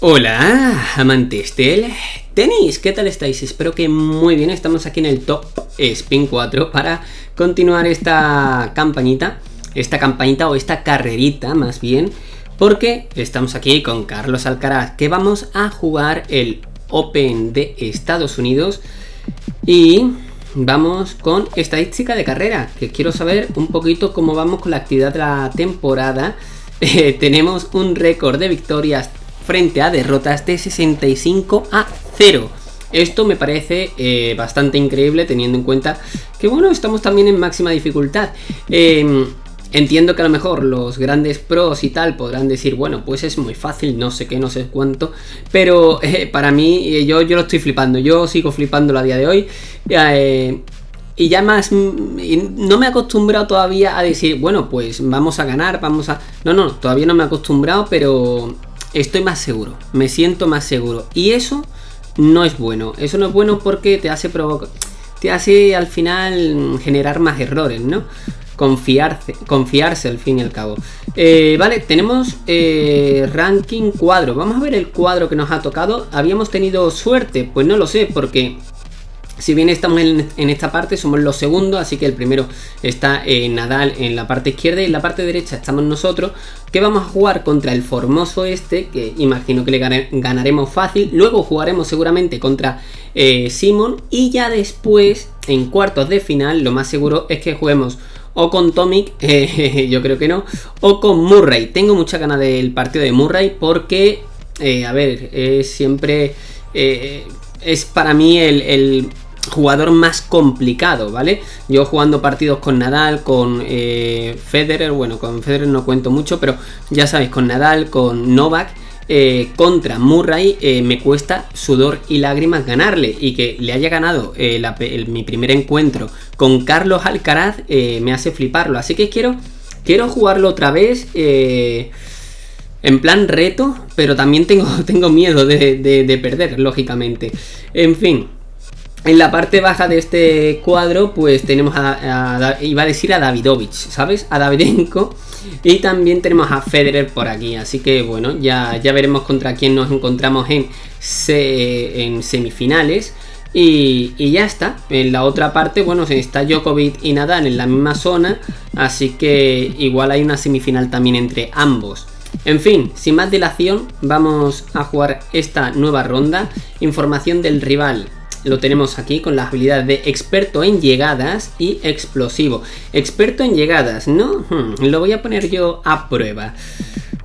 Hola, amantes del tenis, ¿qué tal estáis? Espero que muy bien, estamos aquí en el Top Spin 4 para continuar esta campañita, esta campañita o esta carrerita más bien, porque estamos aquí con Carlos Alcaraz, que vamos a jugar el Open de Estados Unidos y vamos con estadística de carrera, que quiero saber un poquito cómo vamos con la actividad de la temporada. Eh, tenemos un récord de victorias frente a derrotas de 65 a 0. Esto me parece eh, bastante increíble teniendo en cuenta que bueno, estamos también en máxima dificultad. Em, entiendo que a lo mejor los grandes pros y tal podrán decir, bueno, pues es muy fácil, no sé qué, no sé cuánto, pero eh, para mí eh, yo, yo lo estoy flipando, yo sigo flipando a día de hoy. y ya más, mm, no me he acostumbrado todavía a decir, bueno, pues vamos a ganar, vamos a... No, no, todavía no me he acostumbrado, pero estoy más seguro, me siento más seguro. Y eso no es bueno. Eso no es bueno porque te hace provocar. Te hace al final generar más errores, ¿no? Confiarse, confiarse al fin y al cabo. Eh, vale, tenemos eh, ranking cuadro. Vamos a ver el cuadro que nos ha tocado. ¿Habíamos tenido suerte? Pues no lo sé, porque si bien estamos en, esta parte, somos los segundos, así que el primero está eh, Nadal en la parte izquierda y en la parte derecha estamos nosotros, que vamos a jugar contra el Formoso este, que imagino que le ganaremos fácil. Luego jugaremos seguramente contra eh, Simon y ya después, en cuartos de final, lo más seguro es que juguemos o con Tomic, eh, yo creo que no, o con Murray. Tengo mucha ganas del partido de Murray porque, a ver, siempre... es para mí el jugador más complicado, ¿vale? Yo jugando partidos con Nadal, con eh, Federer, bueno, con Federer no cuento mucho, pero ya sabéis, con Nadal, con Novak, eh, contra Murray eh, me cuesta sudor y lágrimas ganarle. Y que le haya ganado mi primer encuentro con Carlos Alcaraz me hace fliparlo. Así que quiero quiero jugarlo otra vez en plan reto pero también tengo, tengo miedo de, de perder lógicamente. En fin en la parte baja de este cuadro, pues tenemos a, iba a decir a Davidovich, ¿sabes? A Davidenko. Y también tenemos a Federer por aquí. Así que bueno, ya, ya veremos contra quién nos encontramos en, en semifinales. Y, y, ya está. En la otra parte, bueno, está Djokovic y Nadal en la misma zona. Así que igual hay una semifinal también entre ambos. En fin, sin más dilación, vamos a jugar esta nueva ronda. Información del rival lo tenemos aquí con las habilidades de experto en llegadas y explosivo. Experto en llegadas, ¿no? Hmm, lo voy a poner yo a prueba.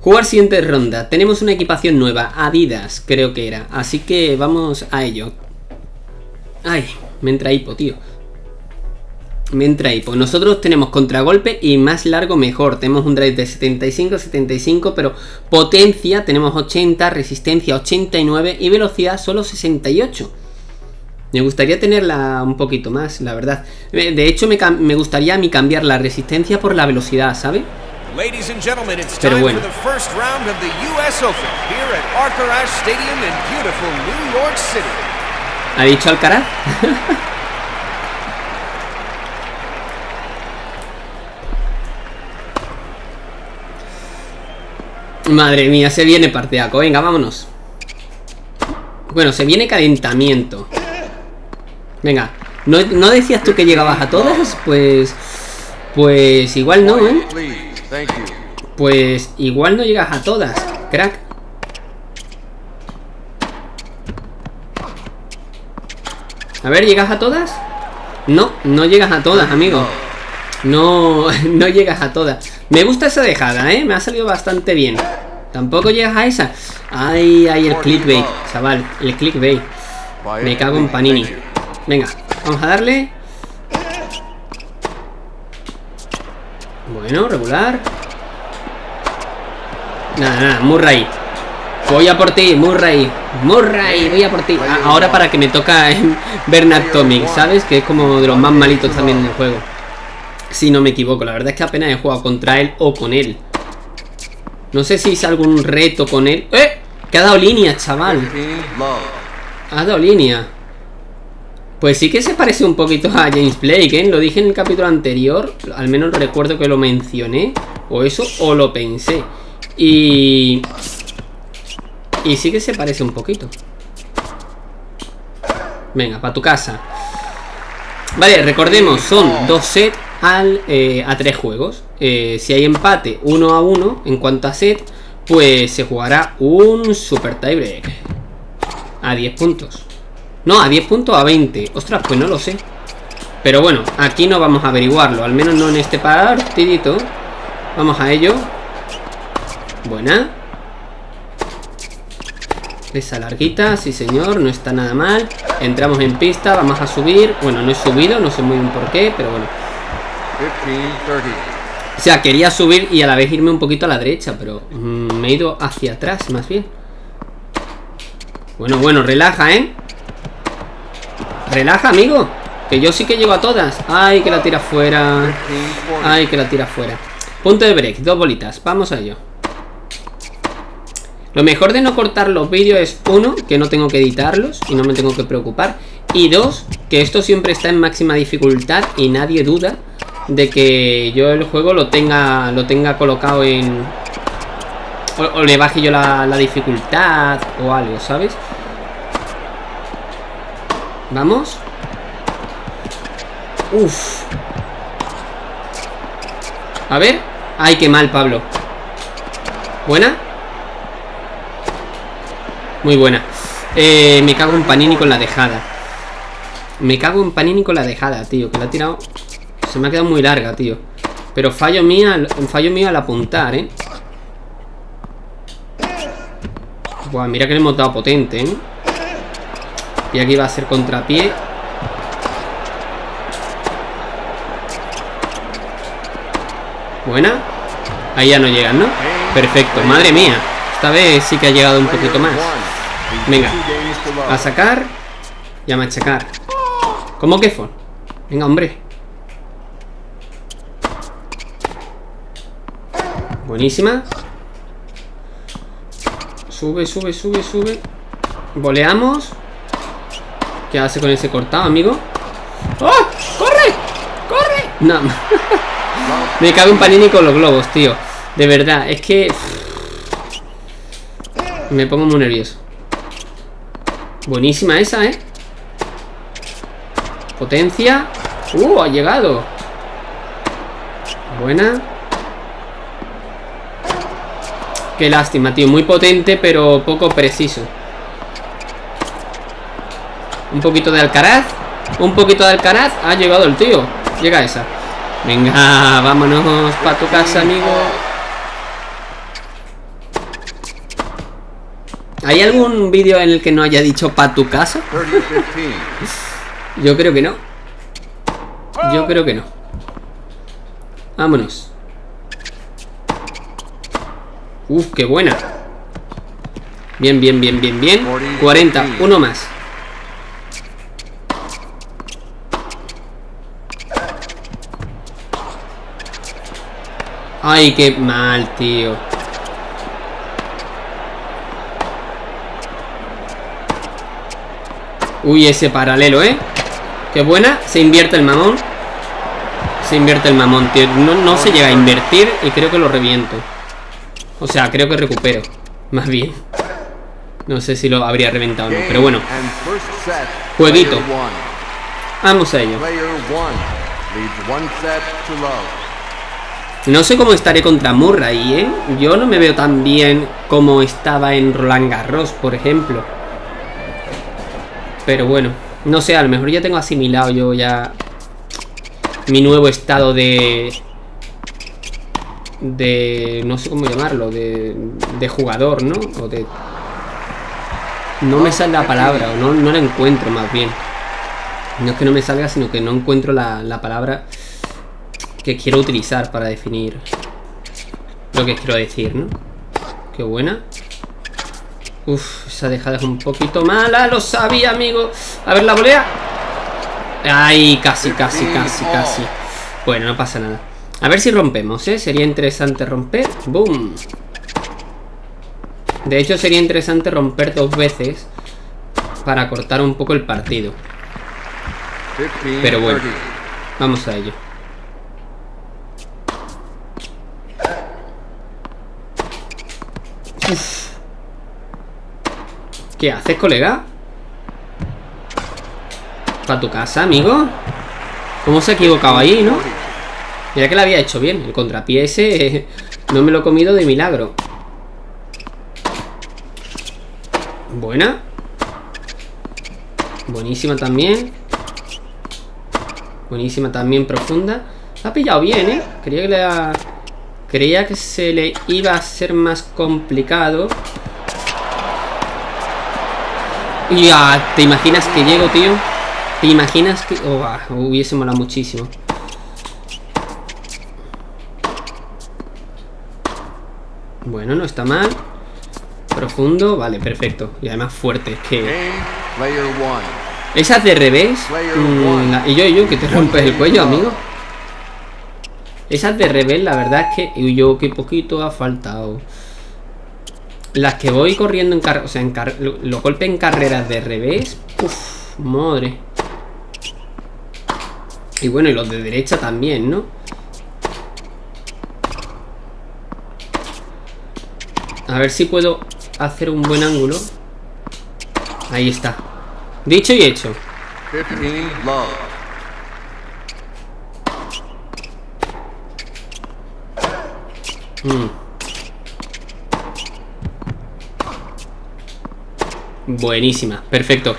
Jugar siguiente ronda. Tenemos una equipación nueva, Adidas, creo que era. Así que vamos a ello. Ay, me entra hipo, tío. Me entra hipo. Nosotros tenemos contragolpe y más largo mejor. Tenemos un drive de 75, 75, pero potencia tenemos 80, resistencia 89 y velocidad solo 68. Me gustaría tenerla un poquito más, la verdad. Eh, de hecho, me, me gustaría a mí cambiar la resistencia por la velocidad, ¿sabe? Pero bueno. ¿Ha dicho Alcaraz? Madre mía, se viene parteaco. Venga, vámonos. Bueno, se viene calentamiento. Venga, ¿No, decías tú que llegabas a todas? Pues... Pues igual no, ¿eh? Pues igual no llegas a todas, crack. A ver, ¿llegas a todas? No, no llegas a todas, amigo. No, no llegas a todas. Me gusta esa dejada, ¿eh? Me ha salido bastante bien. Tampoco llegas a esa. Ay, ay, el clickbait, chaval. El clickbait. Me cago en Panini. Venga, vamos a darle. Bueno, regular. Nada, nada, Murray. Voy a por ti, Murray. Murray, voy a por ti. Ah, Ahora para que me toca Bernard Tomic, ¿sabes? Que es como de los más malitos también en el juego. Si no me equivoco, la verdad es que apenas he jugado contra él o con él. No sé si hice algún reto con él. ¡Eh! Que ha dado línea, chaval. Ha dado línea pues sí que se parece un poquito a James Blake, ¿eh? Lo dije en el capítulo anterior, al menos recuerdo que lo mencioné, o eso, o lo pensé. Y... Y sí que se parece un poquito. Venga, para tu casa. Vale, recordemos, son dos sets eh, a tres juegos. Eh, si hay empate uno a uno en cuanto a set, pues se jugará un super tiebreak. A 10 puntos. No, a 10 puntos a 20. Ostras, pues no lo sé. Pero bueno, aquí no vamos a averiguarlo. Al menos no en este partidito. Vamos a ello. Buena. Esa larguita, sí señor, no está nada mal. Entramos en pista, vamos a subir. Bueno, no he subido, no sé muy bien por qué, pero bueno. O sea, quería subir y a la vez irme un poquito a la derecha, pero me he ido hacia atrás, más bien. Bueno, bueno, relaja, ¿eh? Relaja, amigo. Que yo sí que llego a todas. Ay, que la tira fuera. Ay, que la tira fuera. Punto de break, dos bolitas. Vamos a ello. Lo mejor de no cortar los vídeos es, uno, que no tengo que editarlos y no me tengo que preocupar. Y dos, que esto siempre está en máxima dificultad y nadie duda de que yo el juego lo tenga, lo tenga colocado en... O, le baje yo la, la dificultad o algo, ¿sabes? Vamos. Uf. A ver. Ay, qué mal, Pablo. ¿Buena? Muy buena. Eh, me cago en Panini con la dejada. Me cago en Panini con la dejada, tío. Que la ha tirado... Se me ha quedado muy larga, tío. Pero fallo fallo mío al apuntar, ¿eh? Buah, mira que le hemos dado potente, ¿eh? Y aquí va a ser contrapié. Buena. Ahí ya no llegan, ¿no? Perfecto, madre mía. Esta vez sí que ha llegado un poquito más. Venga. A sacar y a machacar. ¿Cómo que fue? Venga, hombre. Buenísima. Sube, sube, sube, sube. Voleamos. ¿Qué hace con ese cortado, amigo? ¡Oh! ¡Corre! ¡Corre! No. Me cago un panini con los globos, tío. De verdad, es que... Me pongo muy nervioso. Buenísima esa, ¿eh? Potencia. ¡Uh! Ha llegado. Buena. Qué lástima, tío. Muy potente, pero poco preciso. Un poquito de Alcaraz. Un poquito de Alcaraz. Ha llegado el tío. Llega esa. Venga, vámonos para tu casa, amigo. ¿Hay algún vídeo en el que no haya dicho pa' tu casa? Yo creo que no. Yo creo que no. Vámonos. Uf, qué buena. Bien, bien, bien, bien, bien. 40, uno más. Ay, qué mal, tío. Uy, ese paralelo, ¿eh? Qué buena. Se invierte el mamón. Se invierte el mamón, tío. No, se llega a invertir y creo que lo reviento. O sea, creo que recupero. Más bien. No sé si lo habría reventado o no. Pero bueno. Jueguito. Vamos a ello. No sé cómo estaré contra Murray, ¿eh? Yo no me veo tan bien como estaba en Roland Garros, por ejemplo. Pero bueno, no sé, a lo mejor ya tengo asimilado yo ya mi nuevo estado de... De... no sé cómo llamarlo, de, de jugador, ¿no? O de... No me sale la palabra, o no, no la encuentro más bien. No es que no me salga, sino que no encuentro la, la palabra que quiero utilizar para definir lo que quiero decir, ¿no? Qué buena. Uf, esa dejada es un poquito mala, lo sabía, amigo. A ver la volea. Ay, casi, casi, casi, casi. Bueno, no pasa nada. A ver si rompemos, ¿eh? Sería interesante romper. ¡Boom! De hecho, sería interesante romper dos veces para cortar un poco el partido. Pero bueno, vamos a ello. ¿Qué haces, colega? Para tu casa, amigo. ¿Cómo se ha equivocado ahí, no? Mira que lo había hecho bien. El contrapié ese no me lo he comido de milagro. Buena. Buenísima también. Buenísima también, profunda. Ha pillado bien, ¿eh? Creía que, le Creía que se le iba a ser más complicado. Ya, ¿te imaginas que llego, tío? ¿Te imaginas que...? Oh, hubiese molado muchísimo. Bueno, no está mal. Profundo, vale, perfecto. Y además fuerte, que... Esas de revés... Mm, y yo, y yo, que te rompes el cuello, amigo. Esas de revés, la verdad es que... Yo, que poquito ha faltado. Las que voy corriendo en carrera... O sea, en los golpes en carreras de revés... Uf, madre. Y bueno, y los de derecha también, ¿no? A ver si puedo hacer un buen ángulo. Ahí está. Dicho y hecho. Mm. Buenísima, perfecto.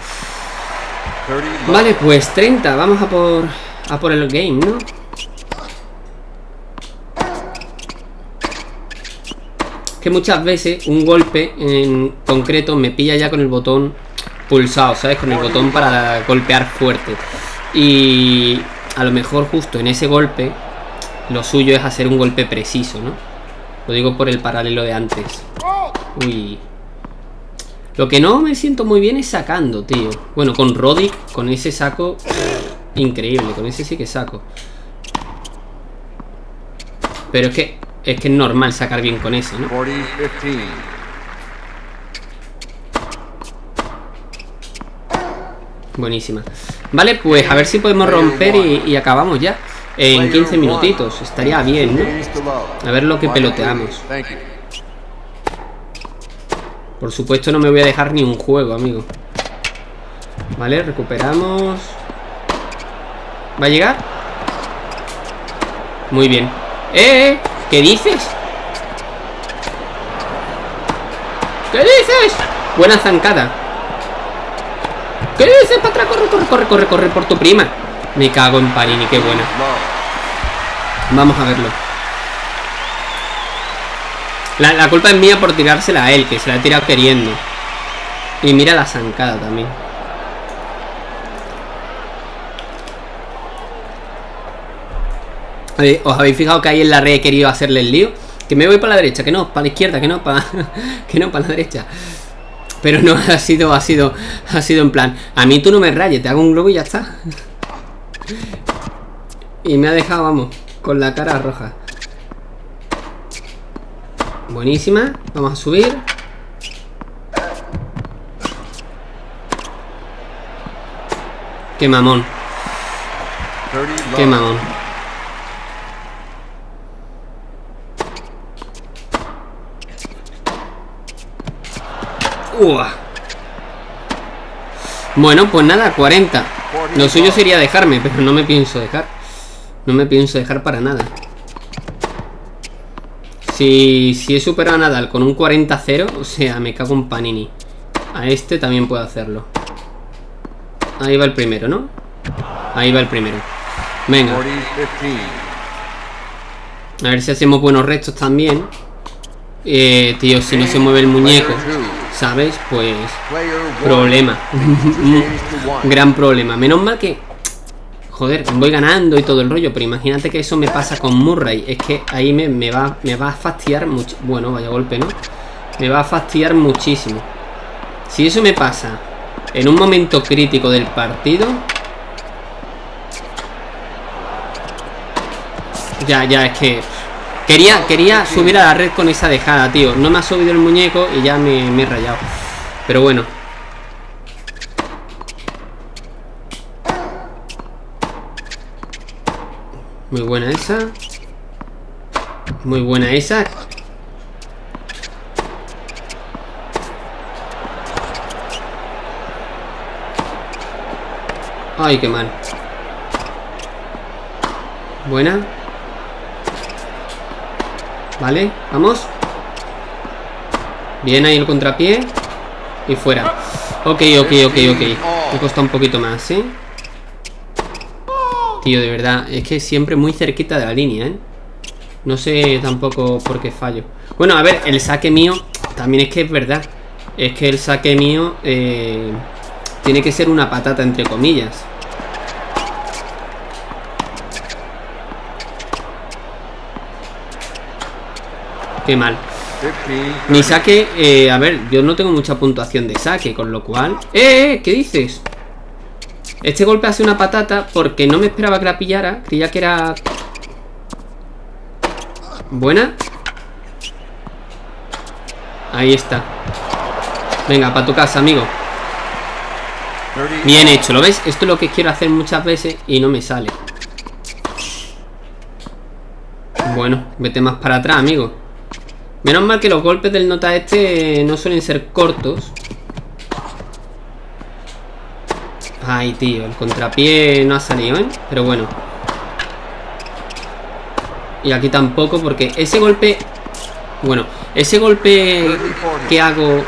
Vale, pues 30. Vamos a por, a por el game, ¿no? que muchas veces un golpe en concreto me pilla ya con el botón pulsado, ¿sabes? Con el botón para golpear fuerte. Y a lo mejor justo en ese golpe lo suyo es hacer un golpe preciso, ¿no? Lo digo por el paralelo de antes. Uy. Lo que no me siento muy bien es sacando, tío. Bueno, con Roddick, con ese saco... Increíble, con ese sí que saco. Pero es que es que es normal sacar bien con ese, ¿no? Buenísima. Vale, pues a ver si podemos romper y, acabamos ya. En 15 minutitos. Estaría bien, ¿no? A ver lo que peloteamos. Por supuesto no me voy a dejar ni un juego, amigo. Vale, recuperamos. ¿Va a llegar? Muy bien. ¡Eh! eh! ¿Qué dices? ¿Qué dices? Buena zancada ¿Qué dices, para Corre, corre, corre, corre, corre por tu prima Me cago en Panini, qué buena Vamos a verlo la, la culpa es mía por tirársela a él Que se la ha tirado queriendo Y mira la zancada también ¿Os habéis fijado que ahí en la red he querido hacerle el lío? Que me voy para la derecha, que no, para la izquierda, que no, para, que no, para la derecha. Pero no, ha sido, ha sido, ha sido en plan, a mí tú no me rayes, te hago un globo y ya está. Y me ha dejado, vamos, con la cara roja. Buenísima, vamos a subir. Qué mamón. Qué mamón. Bueno, pues nada, 40 Lo suyo sería dejarme, pero no me pienso dejar. No me pienso dejar para nada. Si, si he superado a Nadal con un 40-0 O sea, me cago en Panini. A este también puedo hacerlo. Ahí va el primero, ¿no? Ahí va el primero. Venga. A ver si hacemos buenos restos también. Eh, tío, si no se mueve el muñeco ¿Sabes? Pues... Problema. Gran problema. Menos mal que... Joder, voy ganando y todo el rollo, pero imagínate que eso me pasa con Murray. Es que ahí me, va, me va a fastidiar mucho. Bueno, vaya golpe, ¿no? Me va a fastidiar muchísimo. Si eso me pasa en un momento crítico del partido... Ya, ya, es que... Quería, quería subir a la red con esa dejada, tío. No me ha subido el muñeco y ya me, me he rayado. Pero bueno. Muy buena esa. Muy buena esa. Ay, qué mal. Buena. Vale, vamos. Bien ahí el contrapié. Y fuera. Ok, ok, ok, ok. Me cuesta un poquito más, ¿eh? Tío, de verdad, es que siempre muy cerquita de la línea, ¿eh? No sé tampoco por qué fallo. Bueno, a ver, el saque mío también es que es verdad. Es que el saque mío eh, tiene que ser una patata, entre comillas. Qué mal. Mi saque, eh, a ver, yo no tengo mucha puntuación de saque, con lo cual... ¡Eh, eh! ¿Qué dices? Este golpe hace una patata porque no me esperaba que la pillara. Creía que era... Buena. Ahí está. Venga, para tu casa, amigo. Bien hecho, ¿lo ves? Esto es lo que quiero hacer muchas veces y no me sale. Bueno, vete más para atrás, amigo. Menos mal que los golpes del nota este no suelen ser cortos. Ay, tío, el contrapié no ha salido, ¿eh? Pero bueno. Y aquí tampoco, porque ese golpe... Bueno, ese golpe que hago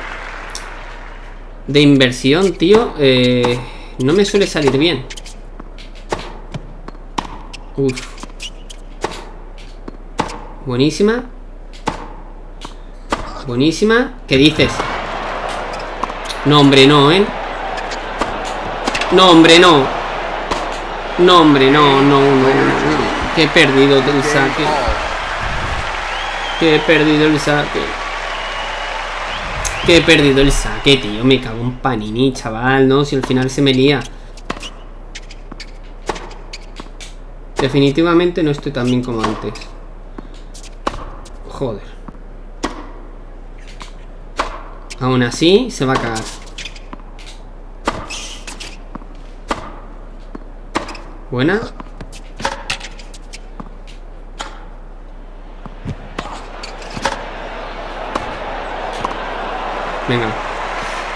de inversión, tío, eh, no me suele salir bien. Uf. Buenísima. Buenísima. ¿Qué dices? No, hombre, no, ¿eh? No, hombre, no. No, hombre, no, no, no, no. Que he perdido el saque. Que he perdido el saque. Que he perdido el saque, tío. Me cago en panini, chaval, ¿no? Si al final se me lía. Definitivamente no estoy tan bien como antes. Joder. Aún así, se va a cagar. Buena. Venga.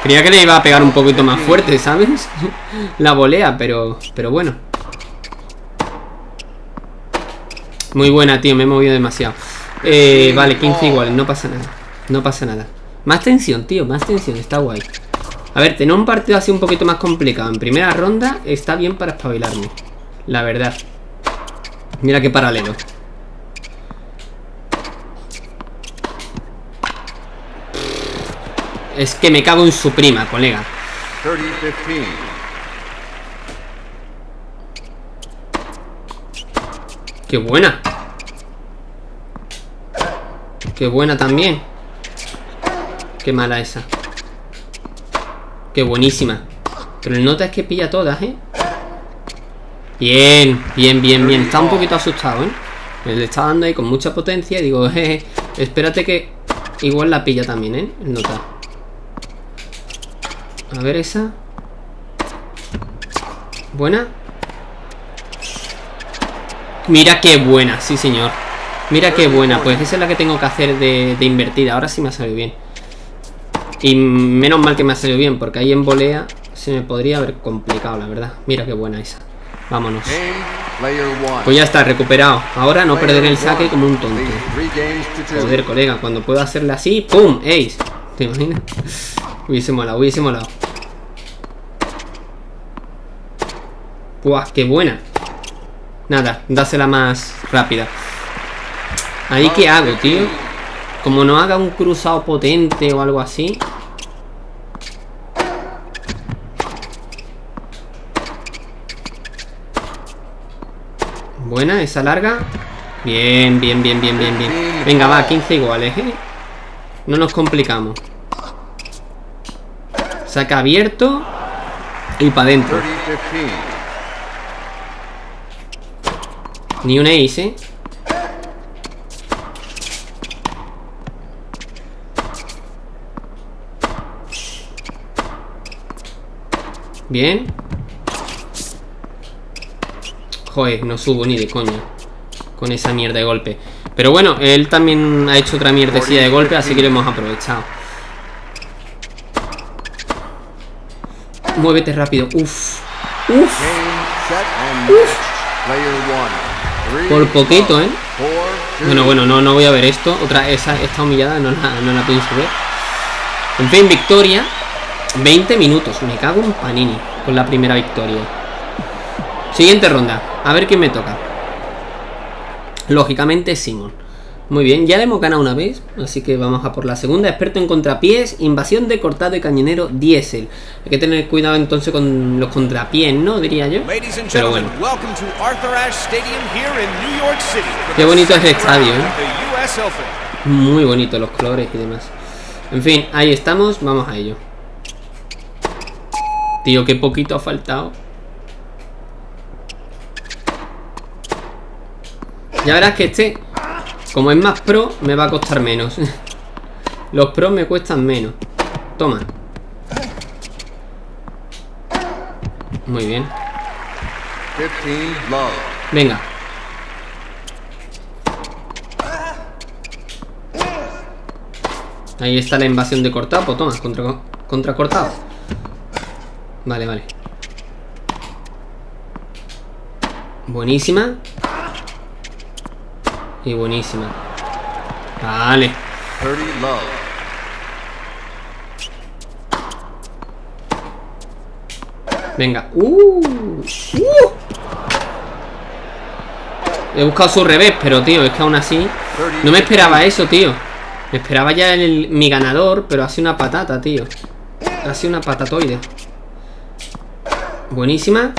Creía que le iba a pegar un poquito más fuerte, ¿sabes? La volea, pero, pero bueno. Muy buena, tío. Me he movido demasiado. Eh, vale, 15 iguales. No pasa nada. No pasa nada. Más tensión, tío, más tensión, está guay. A ver, tener un partido así un poquito más complicado En primera ronda está bien para espabilarme La verdad. Mira qué paralelo. Es que me cago en su prima, colega. Qué buena. Qué buena también Qué mala esa. Qué buenísima. Pero el nota es que pilla todas, ¿eh? Bien, bien, bien, bien. Está un poquito asustado, ¿eh? Le está dando ahí con mucha potencia y digo, espérate que igual la pilla también, ¿eh? El nota. A ver esa. ¿Buena? Mira qué buena, sí señor. Mira qué buena, pues esa es la que tengo que hacer de, de invertida. Ahora sí me ha salido bien. Y menos mal que me ha salido bien, porque ahí en volea se me podría haber complicado, la verdad. Mira qué buena esa. Vámonos. Pues ya está, recuperado. Ahora no perderé el saque como un tonto. Joder, colega, cuando puedo hacerle así, ¡pum! ¡Ace! ¿Te imaginas? Hubiese molado, hubiese molado. ¡Buah, qué buena! Nada, dásela más rápida. ¿Ahí qué hago, tío? Como no haga un cruzado potente o algo así. Buena, esa larga. Bien, bien, bien, bien, bien, bien. Venga, va, 15 iguales, ¿eh? No nos complicamos. Saca abierto. Y para adentro. Ni un ace, ¿eh? Bien. Joder, no subo ni de coña. Con esa mierda de golpe. Pero bueno, él también ha hecho otra mierdecilla de golpe, así que lo hemos aprovechado. Muévete rápido. Uf. Uf. Por poquito, ¿eh? Bueno, bueno, no, no voy a ver esto. Otra, esa, esta humillada no la, no la pienso ver. En fin, victoria. 20 minutos. Me cago en Panini con la primera victoria. Siguiente ronda. A ver quién me toca. Lógicamente, Simon. Muy bien, ya le hemos ganado una vez, así que vamos a por la segunda. Experto en contrapiés, invasión de cortado y cañonero diésel. Hay que tener cuidado entonces con los contrapiés, ¿no? Diría yo. Pero bueno. Qué bonito es el estadio, ¿eh? Muy bonito los colores y demás. En fin, ahí estamos, vamos a ello. Tío, qué poquito ha faltado. Ya verás que este como es más pro, me va a costar menos. Los pros me cuestan menos. Toma. Muy bien. Venga. Ahí está la invasión de cortado. Pues toma, contra, contra cortado. Vale, vale. Buenísima. Y buenísima. Vale. Venga. Uh, uh. He buscado su revés, pero tío, es que aún así... No me esperaba eso, tío. Me esperaba ya el, mi ganador, pero ha sido una patata, tío. Ha sido una patatoide. Buenísima.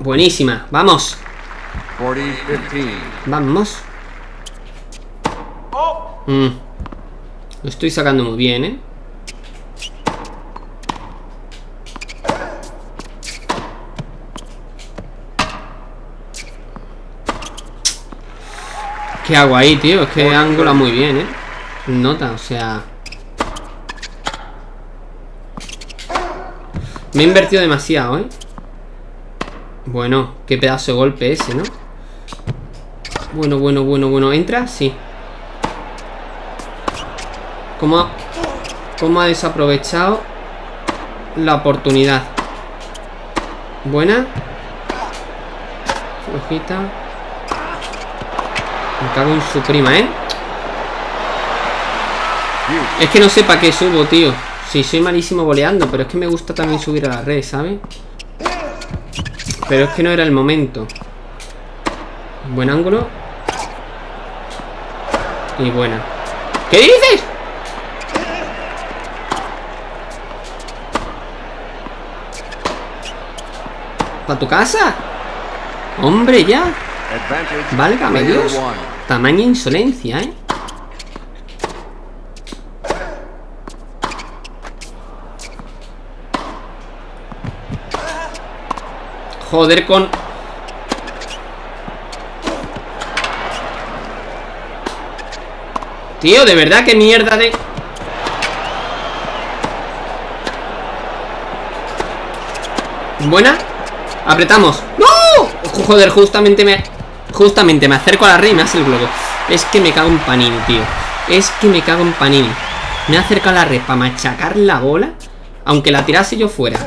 Buenísima. Vamos. Vamos. Mm. Lo estoy sacando muy bien, ¿eh? ¿Qué hago ahí, tío? Es que ángulo muy bien, ¿eh? Nota, o sea... Me he invertido demasiado, ¿eh? Bueno, qué pedazo de golpe ese, ¿no? Bueno, bueno, bueno, bueno. ¿Entra? Sí. ¿Cómo, cómo ha desaprovechado la oportunidad? Buena. Flojita. Me cago en su prima, ¿eh? Es que no sé para qué subo, tío. Sí, soy malísimo boleando, pero es que me gusta también subir a la red, ¿sabes? Pero es que no era el momento. Buen ángulo. Y buena. ¿Qué dices? ¿Para tu casa? Hombre, ya. Válgame Dios. Tamaña insolencia, ¿eh? Joder con... Tío, de verdad, qué mierda de... Buena. Apretamos. ¡No! Joder, justamente me... Justamente me acerco a la red y me hace el globo. Es que me cago en Panini, tío. Es que me cago en Panini. Me acerco a la red para machacar la bola Aunque la tirase yo fuera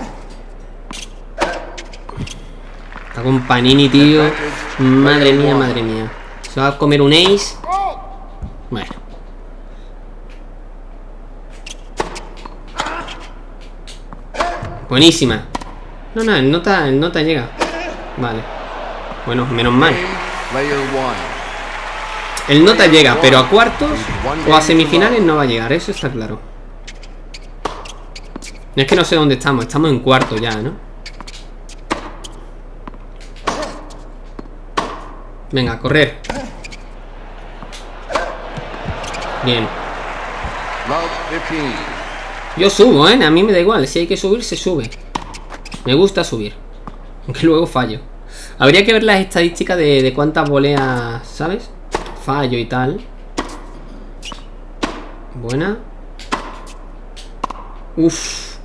En Panini, tío Madre mía, madre mía Se va a comer un ace Bueno Buenísima. No, no, el nota, el nota llega. Vale. Bueno, menos mal. El nota llega, pero a cuartos o a semifinales no va a llegar, eso está claro. Es que no sé dónde estamos, estamos en cuarto ya, ¿no? Venga, correr. Bien. Yo subo, ¿eh? A mí me da igual. Si hay que subir, se sube. Me gusta subir. Aunque luego fallo. Habría que ver las estadísticas de, cuántas voleas, ¿sabes? Fallo y tal. Buena. Uf.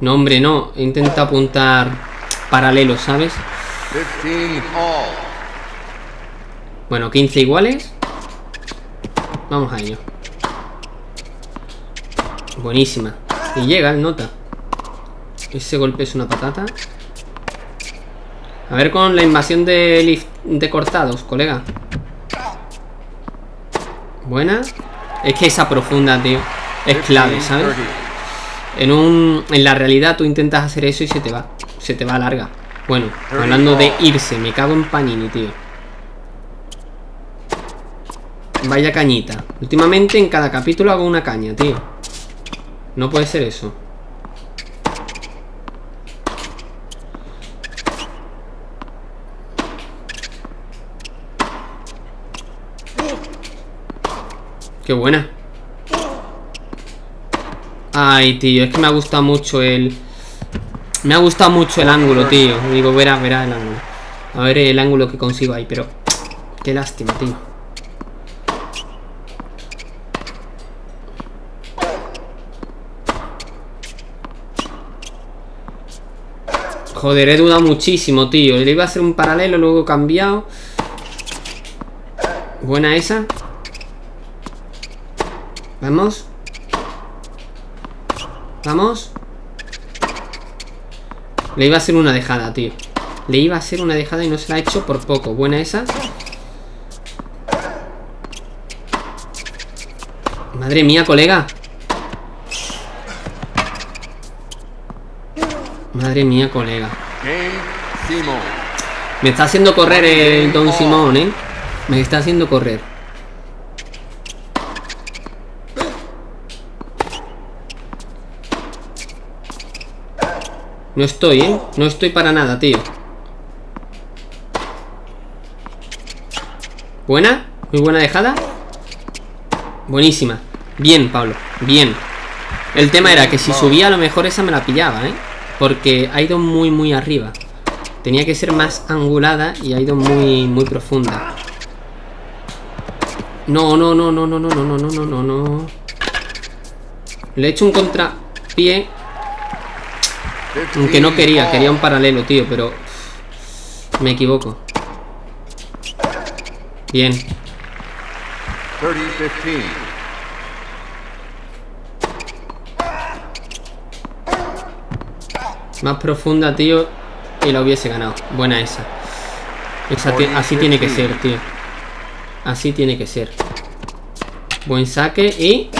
No, hombre, no. Intenta apuntar paralelo, ¿sabes? Bueno, 15 iguales. Vamos a ello. Buenísima. Y llega el nota. Ese golpe es una patata. A ver con la invasión de, de cortados, colega. Buena. Es que esa profunda, tío, es clave, ¿sabes? En un... En la realidad tú intentas hacer eso y se te va. Se te va larga. Bueno, hablando de irse, me cago en Panini, tío. Vaya cañita. Últimamente en cada capítulo hago una caña, tío. No puede ser eso. Qué buena. Ay, tío, es que me ha gustado mucho el... Me ha gustado mucho el ángulo, tío. Digo, verá, verá el ángulo. A ver el ángulo que consigo ahí, pero... Qué lástima, tío. Joder, he dudado muchísimo, tío. Le iba a hacer un paralelo, luego he cambiado. Buena esa. Vamos. Vamos. Le iba a hacer una dejada, tío. Le iba a hacer una dejada y no se la ha hecho por poco. Buena esa. Madre mía, colega. Madre mía, colega. Me está haciendo correr el Don Simón, ¿eh? Me está haciendo correr. No estoy, ¿eh? No estoy para nada, tío Buena Muy buena dejada Buenísima Bien, Pablo Bien El tema era que si subía a lo mejor esa me la pillaba, ¿eh? Porque ha ido muy, muy arriba Tenía que ser más angulada Y ha ido muy, muy profunda No, no, no, no, no, no, no, no, no, no, no Le he hecho un contrapié aunque no quería, quería un paralelo, tío, pero... Me equivoco. Bien. Más profunda, tío, y la hubiese ganado. Buena esa. así tiene que ser, tío. Así tiene que ser. Buen saque y...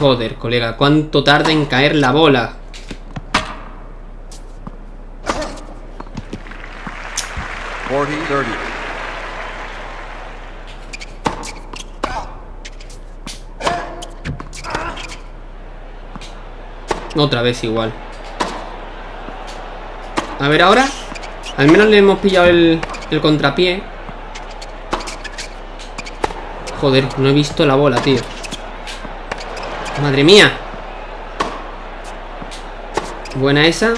Joder, colega, ¿cuánto tarda en caer la bola? Otra vez igual. A ver ahora Al menos le hemos pillado el, el contrapié. Joder, no he visto la bola, tío Madre mía. Buena esa.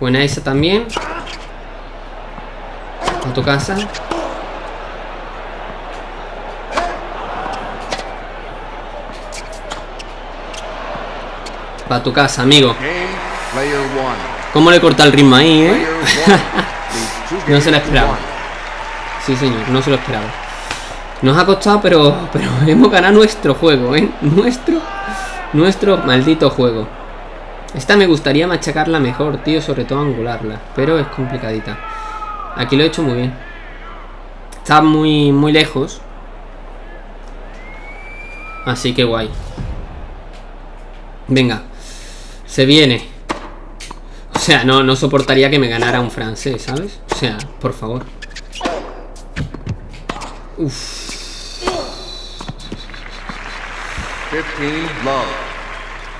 Buena esa también. A tu casa. Va a tu casa, amigo. ¿Cómo le corta el ritmo ahí, eh? no se la esperaba Sí, señor, no se lo esperaba. Nos ha costado, pero, pero hemos ganado nuestro juego, ¿eh? Nuestro, nuestro maldito juego. Esta me gustaría machacarla mejor, tío, sobre todo angularla. Pero es complicadita. Aquí lo he hecho muy bien. Está muy, muy lejos. Así que guay. Venga. Se viene. O sea, no, no soportaría que me ganara un francés, ¿sabes? O sea, por favor.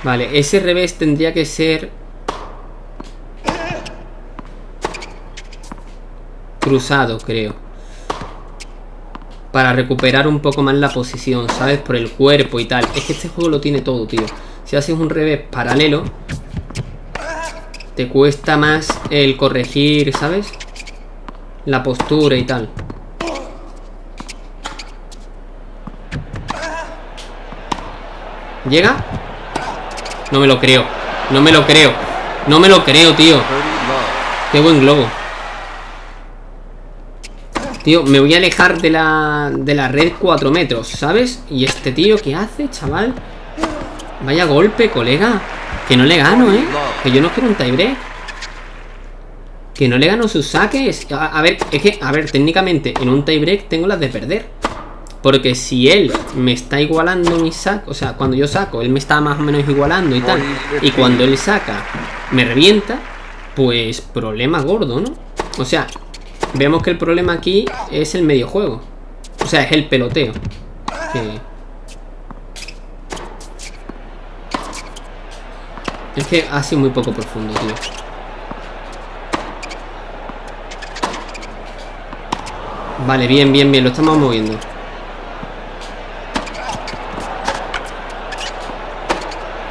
Vale, ese revés tendría que ser... Cruzado, creo. Para recuperar un poco más la posición, ¿sabes? Por el cuerpo y tal. Es que este juego lo tiene todo, tío. Si haces un revés paralelo, te cuesta más el corregir, ¿sabes? La postura y tal. ¿Llega? No me lo creo. No me lo creo. No me lo creo, tío. Qué buen globo. Tío, me voy a alejar de la, de la red 4 metros, ¿sabes? Y este tío, ¿qué hace, chaval? Vaya golpe, colega. Que no le gano, ¿eh? Que yo no quiero un tiebreak. Que no le gano sus saques. A, ver, es que, a ver, técnicamente en un tiebreak tengo las de perder. Porque si él me está igualando mi saco, o sea, cuando yo saco, él me está más o menos igualando y tal. Y cuando él saca, me revienta, pues problema gordo, ¿no? O sea, Vemos que el problema aquí es el medio juego. O sea, es el peloteo. Es que ha sido muy poco profundo, tío. Vale, bien, bien, bien. Lo estamos moviendo.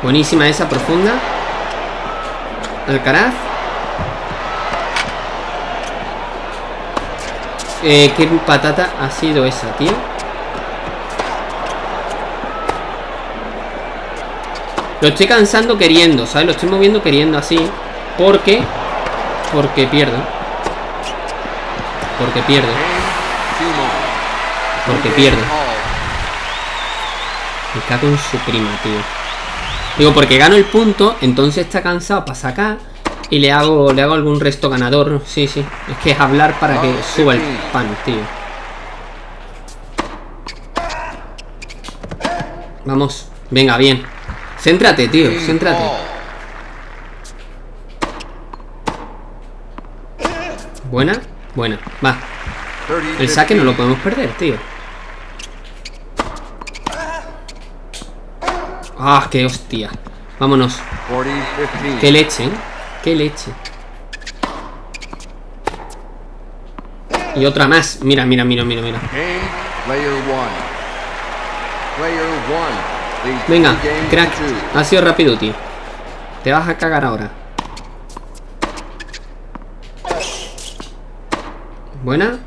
Buenísima esa profunda. Alcaraz. Eh, ¿Qué patata ha sido esa, tío? Lo estoy cansando queriendo, ¿sabes? Lo estoy moviendo queriendo así Porque Porque pierdo Porque pierdo Porque pierdo Me cago en su prima, tío Digo, porque gano el punto Entonces está cansado para sacar y le hago, le hago algún resto ganador. Sí, sí. Es que es hablar para que suba el pan, tío. Vamos. Venga, bien. Céntrate, tío. Céntrate. Buena. Buena. Va. El saque no lo podemos perder, tío. Ah, qué hostia. Vámonos. Qué leche, ¿eh? ¡Qué leche! Y otra más. Mira, mira, mira, mira, mira. Venga, crack. Ha sido rápido, tío. Te vas a cagar ahora. Buena.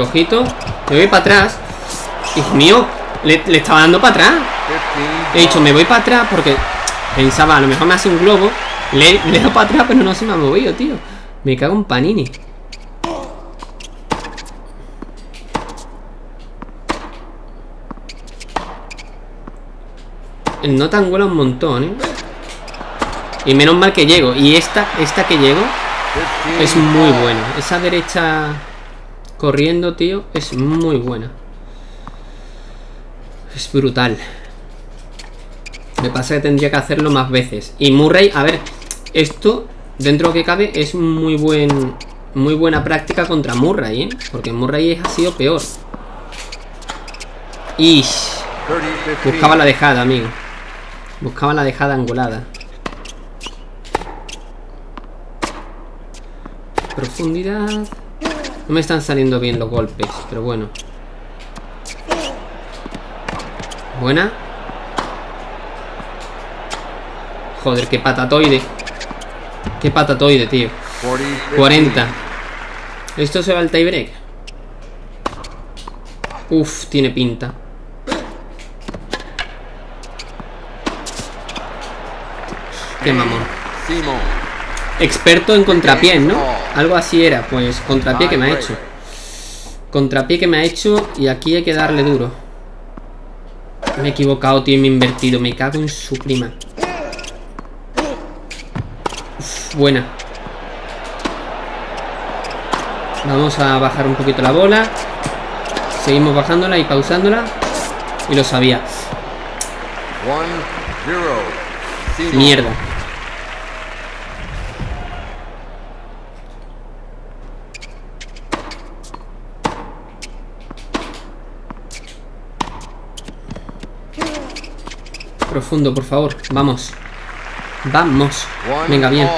Flojito. Me voy para atrás. Hijo mío, le, estaba dando para atrás. He dicho, me voy para atrás porque pensaba, a lo mejor me hace un globo. Le, le he para atrás, pero no se me ha movido, tío. Me cago en panini. El no tan un montón, ¿eh? Y menos mal que llego. Y esta, esta que llego es muy buena. Esa derecha corriendo, tío, es muy buena. Es brutal. Me pasa que tendría que hacerlo más veces. Y Murray, a ver, esto, dentro de lo que cabe, es muy buen muy buena práctica contra Murray, ¿eh? Porque Murray ha sido peor. Y buscaba la dejada, amigo. Buscaba la dejada angulada. Profundidad. No me están saliendo bien los golpes, pero bueno. Buena. Joder, qué patatoide. Qué patatoide, tío. 40. ¿Esto se va al tiebreak? Uf, tiene pinta. Qué mamón. Experto en contrapié, ¿no? Algo así era, pues contrapié que me ha hecho. Contrapié que me ha hecho y aquí hay que darle duro. Me he equivocado, tío, me he invertido. Me cago en su prima. buena. Vamos a bajar un poquito la bola. Seguimos bajándola y pausándola. Y lo sabía. Mierda. Profundo, por favor. Vamos. Vamos. Venga, bien.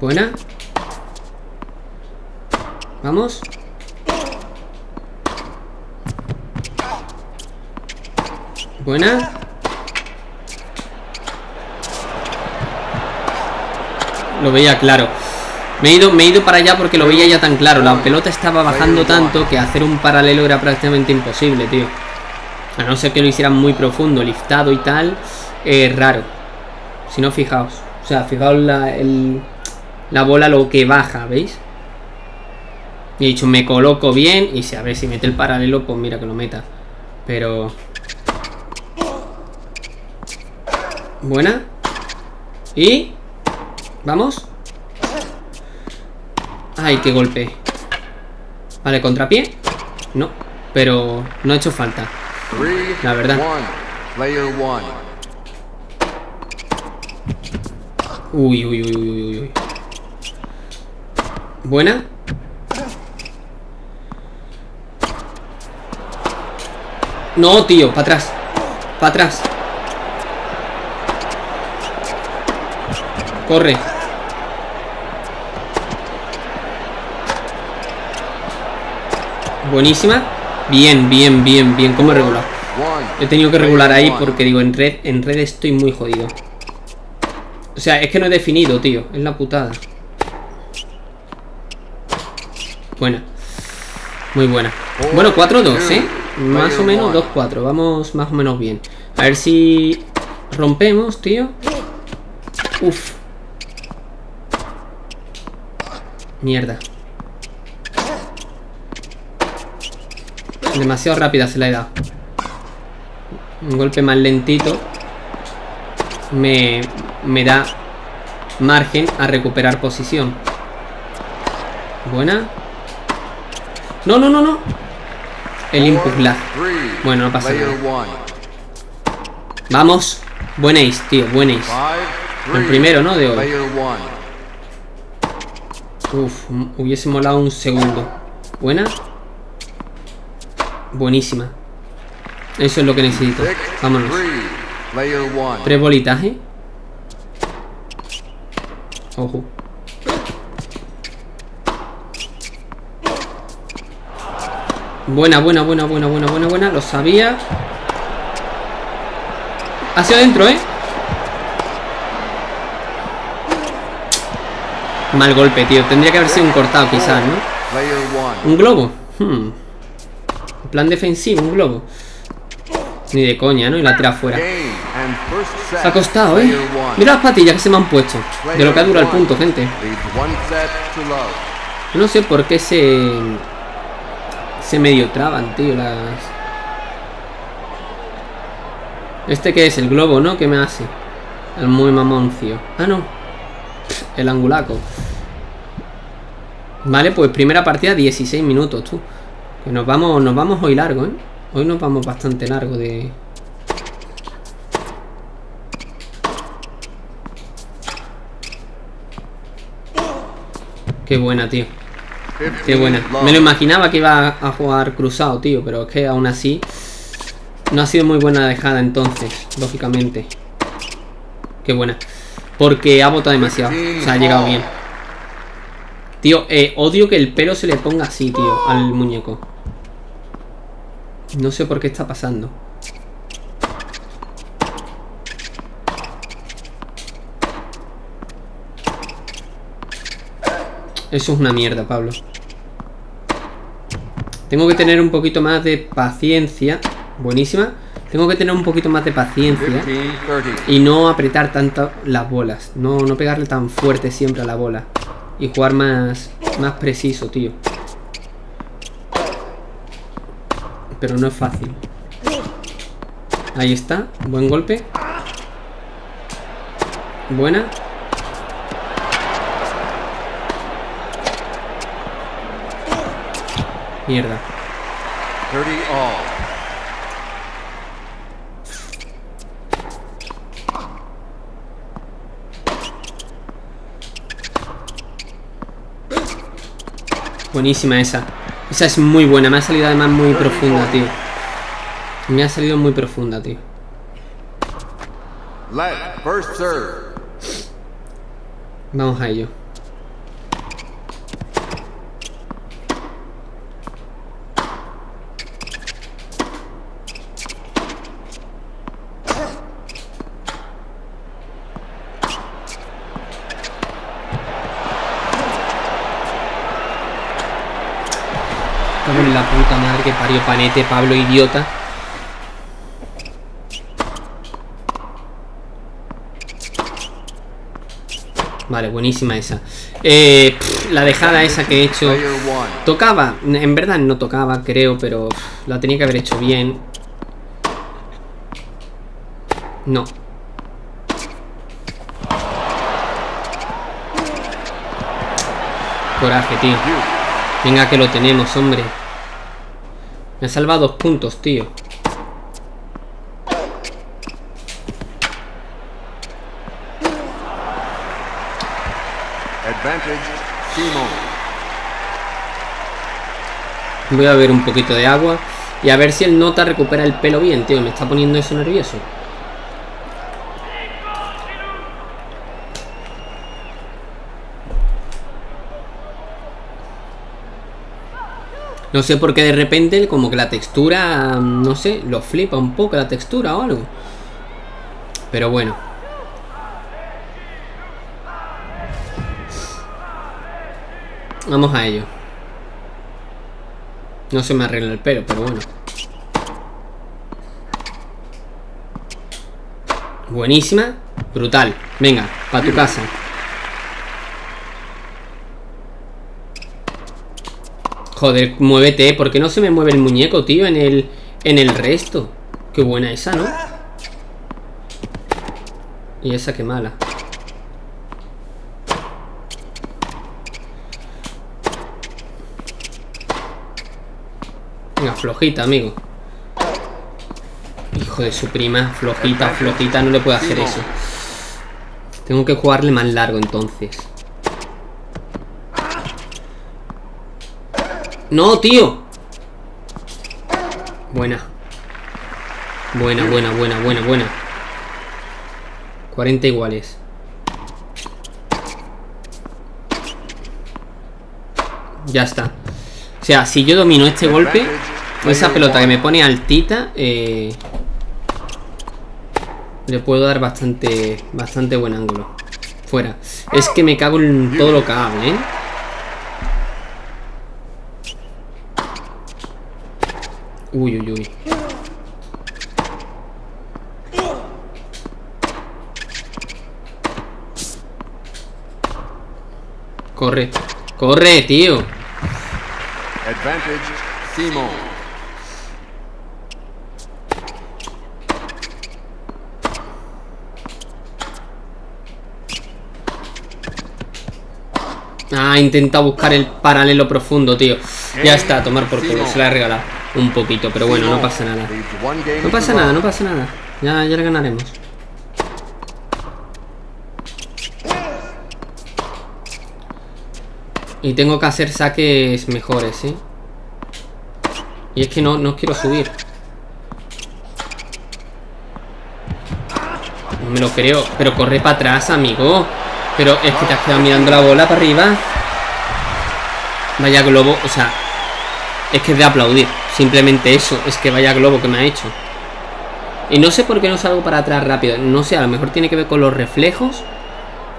Buena. Vamos. Buena. Lo veía claro. Me he, ido, me he ido para allá porque lo veía ya tan claro. La pelota estaba bajando tanto que hacer un paralelo era prácticamente imposible, tío. A no ser que lo hicieran muy profundo, liftado y tal, es raro. Si no, fijaos. O sea, fijaos la, la bola lo que baja, ¿veis? Y he dicho, me coloco bien y si a ver si mete el paralelo, pues mira que lo meta. Pero... Buena. Y... Vamos. Ay, qué golpe. Vale, contrapié. No, pero no ha hecho falta. La verdad. Uy, uy, uy, uy, uy. Buena. No, tío, para atrás. Para atrás. Corre. Buenísima. Bien, bien, bien, bien. ¿Cómo he regulado? He tenido que regular ahí porque digo, en red, en red estoy muy jodido. O sea, es que no he definido, tío. Es la putada. Buena. Muy buena. Bueno, 4-2, ¿eh? Más o menos 2-4. Vamos más o menos bien. A ver si rompemos, tío. Uf. Mierda. Demasiado rápida se la he dado. Un golpe más lentito. Me, me da margen a recuperar posición. Buena. No, no, no, no. El input lag. Bueno, no pasa nada. Vamos. Buen ace, tío. Buen ace. El primero, ¿no? De hoy. Uf, hubiese molado un segundo. Buena. Buenísima. Eso es lo que necesito. Vámonos. Tres bolitas, ¿eh? Ojo. Buena, buena, buena, buena, buena, buena, buena. Lo sabía. Hacia adentro, ¿eh? Mal golpe, tío. Tendría que haber sido un cortado, quizás, ¿no? Un globo. Hmm. Plan defensivo, un globo. Ni de coña, ¿no? Y la tira afuera. Se ha costado, ¿eh? Mira las patillas que se me han puesto. De lo que ha durado el punto, gente. No sé por qué se... Se medio traban, tío, las... ¿Este qué es? El globo, ¿no? ¿Qué me hace? El muy mamoncio. Ah, no. El angulaco. Vale, pues primera partida 16 minutos, tú. Que nos vamos, nos vamos hoy largo, ¿eh? Hoy nos vamos bastante largo de... Qué buena, tío. Qué buena. Me lo imaginaba que iba a jugar cruzado, tío, pero es que aún así no ha sido muy buena dejada entonces, lógicamente. Qué buena. Porque ha botado demasiado. O sea, ha llegado bien. Tío, eh, odio que el pelo se le ponga así, tío, al muñeco. No sé por qué está pasando. Eso es una mierda, Pablo. Tengo que tener un poquito más de paciencia. Buenísima. Tengo que tener un poquito más de paciencia. Y no apretar tanto las bolas. No, no pegarle tan fuerte siempre a la bola. Y jugar más, más preciso, tío. Pero no es fácil. Ahí está, buen golpe. Buena. Mierda. Buenísima esa. Esa es muy buena, me ha salido además muy profunda, tío. Me ha salido muy profunda, tío. Vamos a ello. cago en la puta parió panete, Pablo, idiota. Vale, buenísima esa. Eh, la dejada esa que he hecho. Tocaba, en verdad no tocaba, creo, pero la tenía que haber hecho bien. No. Coraje, tío. Venga, que lo tenemos, hombre. Me ha salvado dos puntos, tío. Voy a beber un poquito de agua y a ver si el nota recupera el pelo bien, tío. Me está poniendo eso nervioso. No sé por qué de repente como que la textura, no sé, lo flipa un poco la textura o algo. Pero bueno. Vamos a ello. No se me arregla el pelo, pero bueno. Buenísima. Brutal. Venga, para tu casa. Joder, muévete. ¿Por qué no se me mueve el muñeco, tío? En el, en el resto. Qué buena esa, ¿no? Y esa qué mala. Venga, flojita, amigo. Hijo de su prima. Flojita, flojita. No le puedo hacer eso. Tengo que jugarle más largo entonces. ¡No, tío! Buena. Buena, buena, buena, buena, buena. 40 iguales. Ya está. O sea, si yo domino este golpe, esa pelota que me pone altita, eh, le puedo dar bastante, bastante buen ángulo. Fuera. Es que me cago en todo lo que hable, ¿eh? Uy, uy, uy. Corre. Corre, tío. Advantage, Ah, intenta buscar el paralelo profundo, tío. Ya está, tomar por culo, se la he regalado un poquito, pero bueno, no pasa nada. No pasa nada, no pasa nada. Ya, ya le ganaremos. Y tengo que hacer saques mejores, ¿eh? Y es que no, no quiero subir. No me lo creo. Pero corre para atrás, amigo. Pero es que te has quedado mirando la bola para arriba. Vaya globo, o sea, es que es de aplaudir. Simplemente eso, es que vaya globo que me ha hecho. Y no sé por qué no salgo para atrás rápido. No sé, a lo mejor tiene que ver con los reflejos.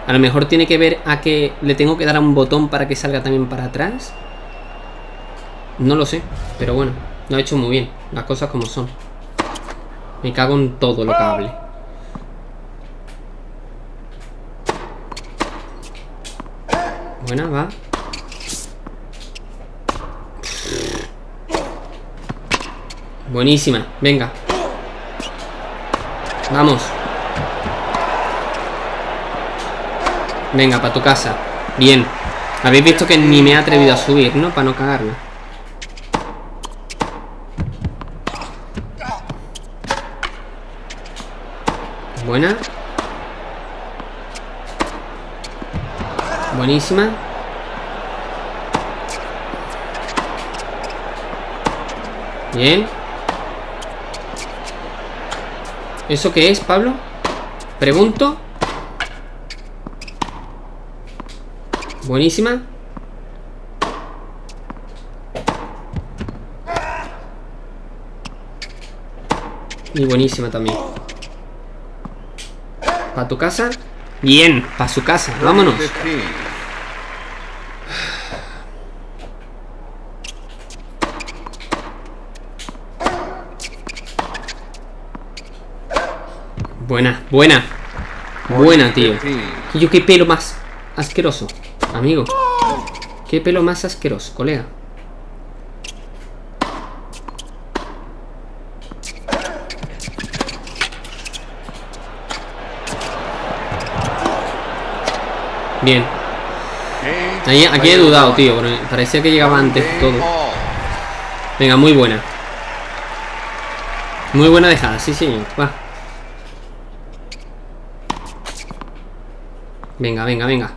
A lo mejor tiene que ver a que le tengo que dar a un botón para que salga también para atrás. No lo sé, pero bueno, lo ha hecho muy bien. Las cosas como son. Me cago en todo lo que. Buena, va. Buenísima, venga. Vamos. Venga, para tu casa. Bien. Habéis visto que ni me he atrevido a subir, ¿no? Para no cagarla Buena. Buenísima. Bien ¿Eso qué es, Pablo? Pregunto. Buenísima. Y buenísima también. ¿Para tu casa? Bien, para su casa, vámonos Buena, buena. Buena, tío. Y yo qué pelo más asqueroso, amigo. Qué pelo más asqueroso, colega. Bien. aquí he dudado, tío. Parecía que llegaba antes todo. Venga, muy buena. Muy buena dejada, sí, sí. Va. Venga, venga, venga.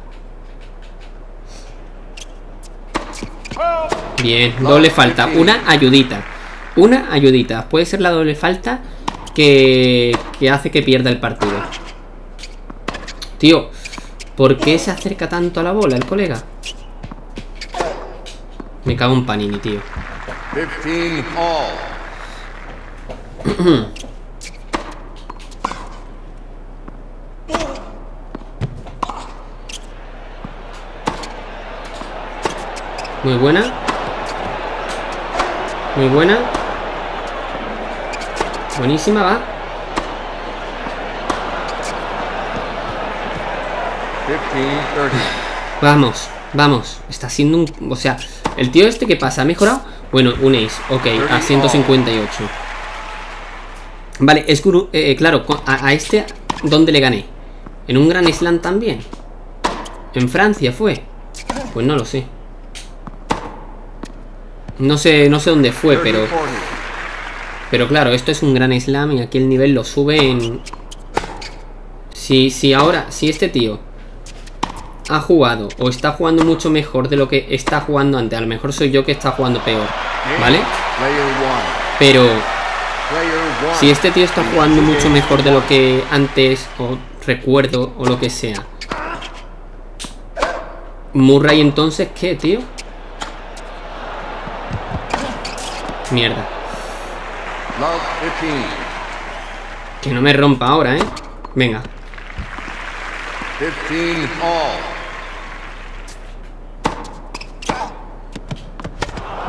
Bien, doble falta. Una ayudita. Una ayudita. Puede ser la doble falta que, que hace que pierda el partido. Tío, ¿por qué se acerca tanto a la bola el colega? Me cago en panini, tío. Muy buena. Muy buena. Buenísima, va. Vamos, vamos. Está siendo un... O sea, el tío este que pasa, ¿ha mejorado? Bueno, un ace. Ok, a 158. Vale, es eh, eh, claro, a, a, este, ¿dónde le gané? ¿En un Gran Slam también? ¿En Francia fue? Pues no lo sé. No sé, no sé dónde fue, pero... Pero claro, esto es un gran slam y aquí el nivel lo sube en... Si, si ahora, si este tío ha jugado o está jugando mucho mejor de lo que está jugando antes, a lo mejor soy yo que está jugando peor, ¿vale? Pero si este tío está jugando mucho mejor de lo que antes o recuerdo o lo que sea. Murray entonces, ¿qué, tío? Mierda. Que no me rompa ahora, ¿eh? Venga.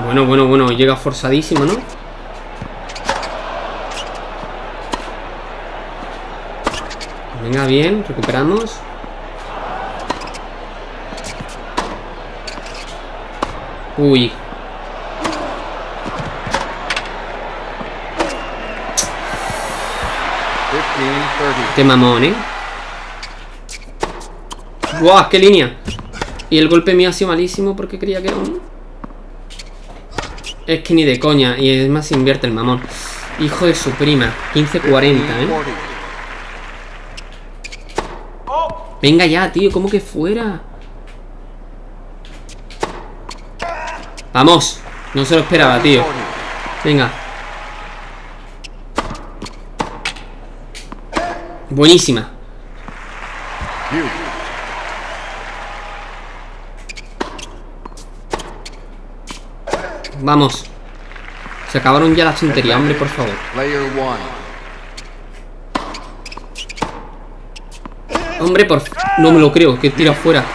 Bueno, bueno, bueno, llega forzadísimo, ¿no? Venga, bien, recuperamos. Uy, Qué mamón, ¿eh? ¡Guau! ¡Qué línea! Y el golpe mío ha sido malísimo porque creía que era un... Es que ni de coña. Y es más invierte el mamón. Hijo de su prima. 15-40, ¿eh? Venga ya, tío. ¿Cómo que fuera? Vamos. No se lo esperaba, tío. Venga. Buenísima. Vamos. Se acabaron ya las tonterías, hombre, por favor. Hombre, por... No me lo creo, que tira afuera.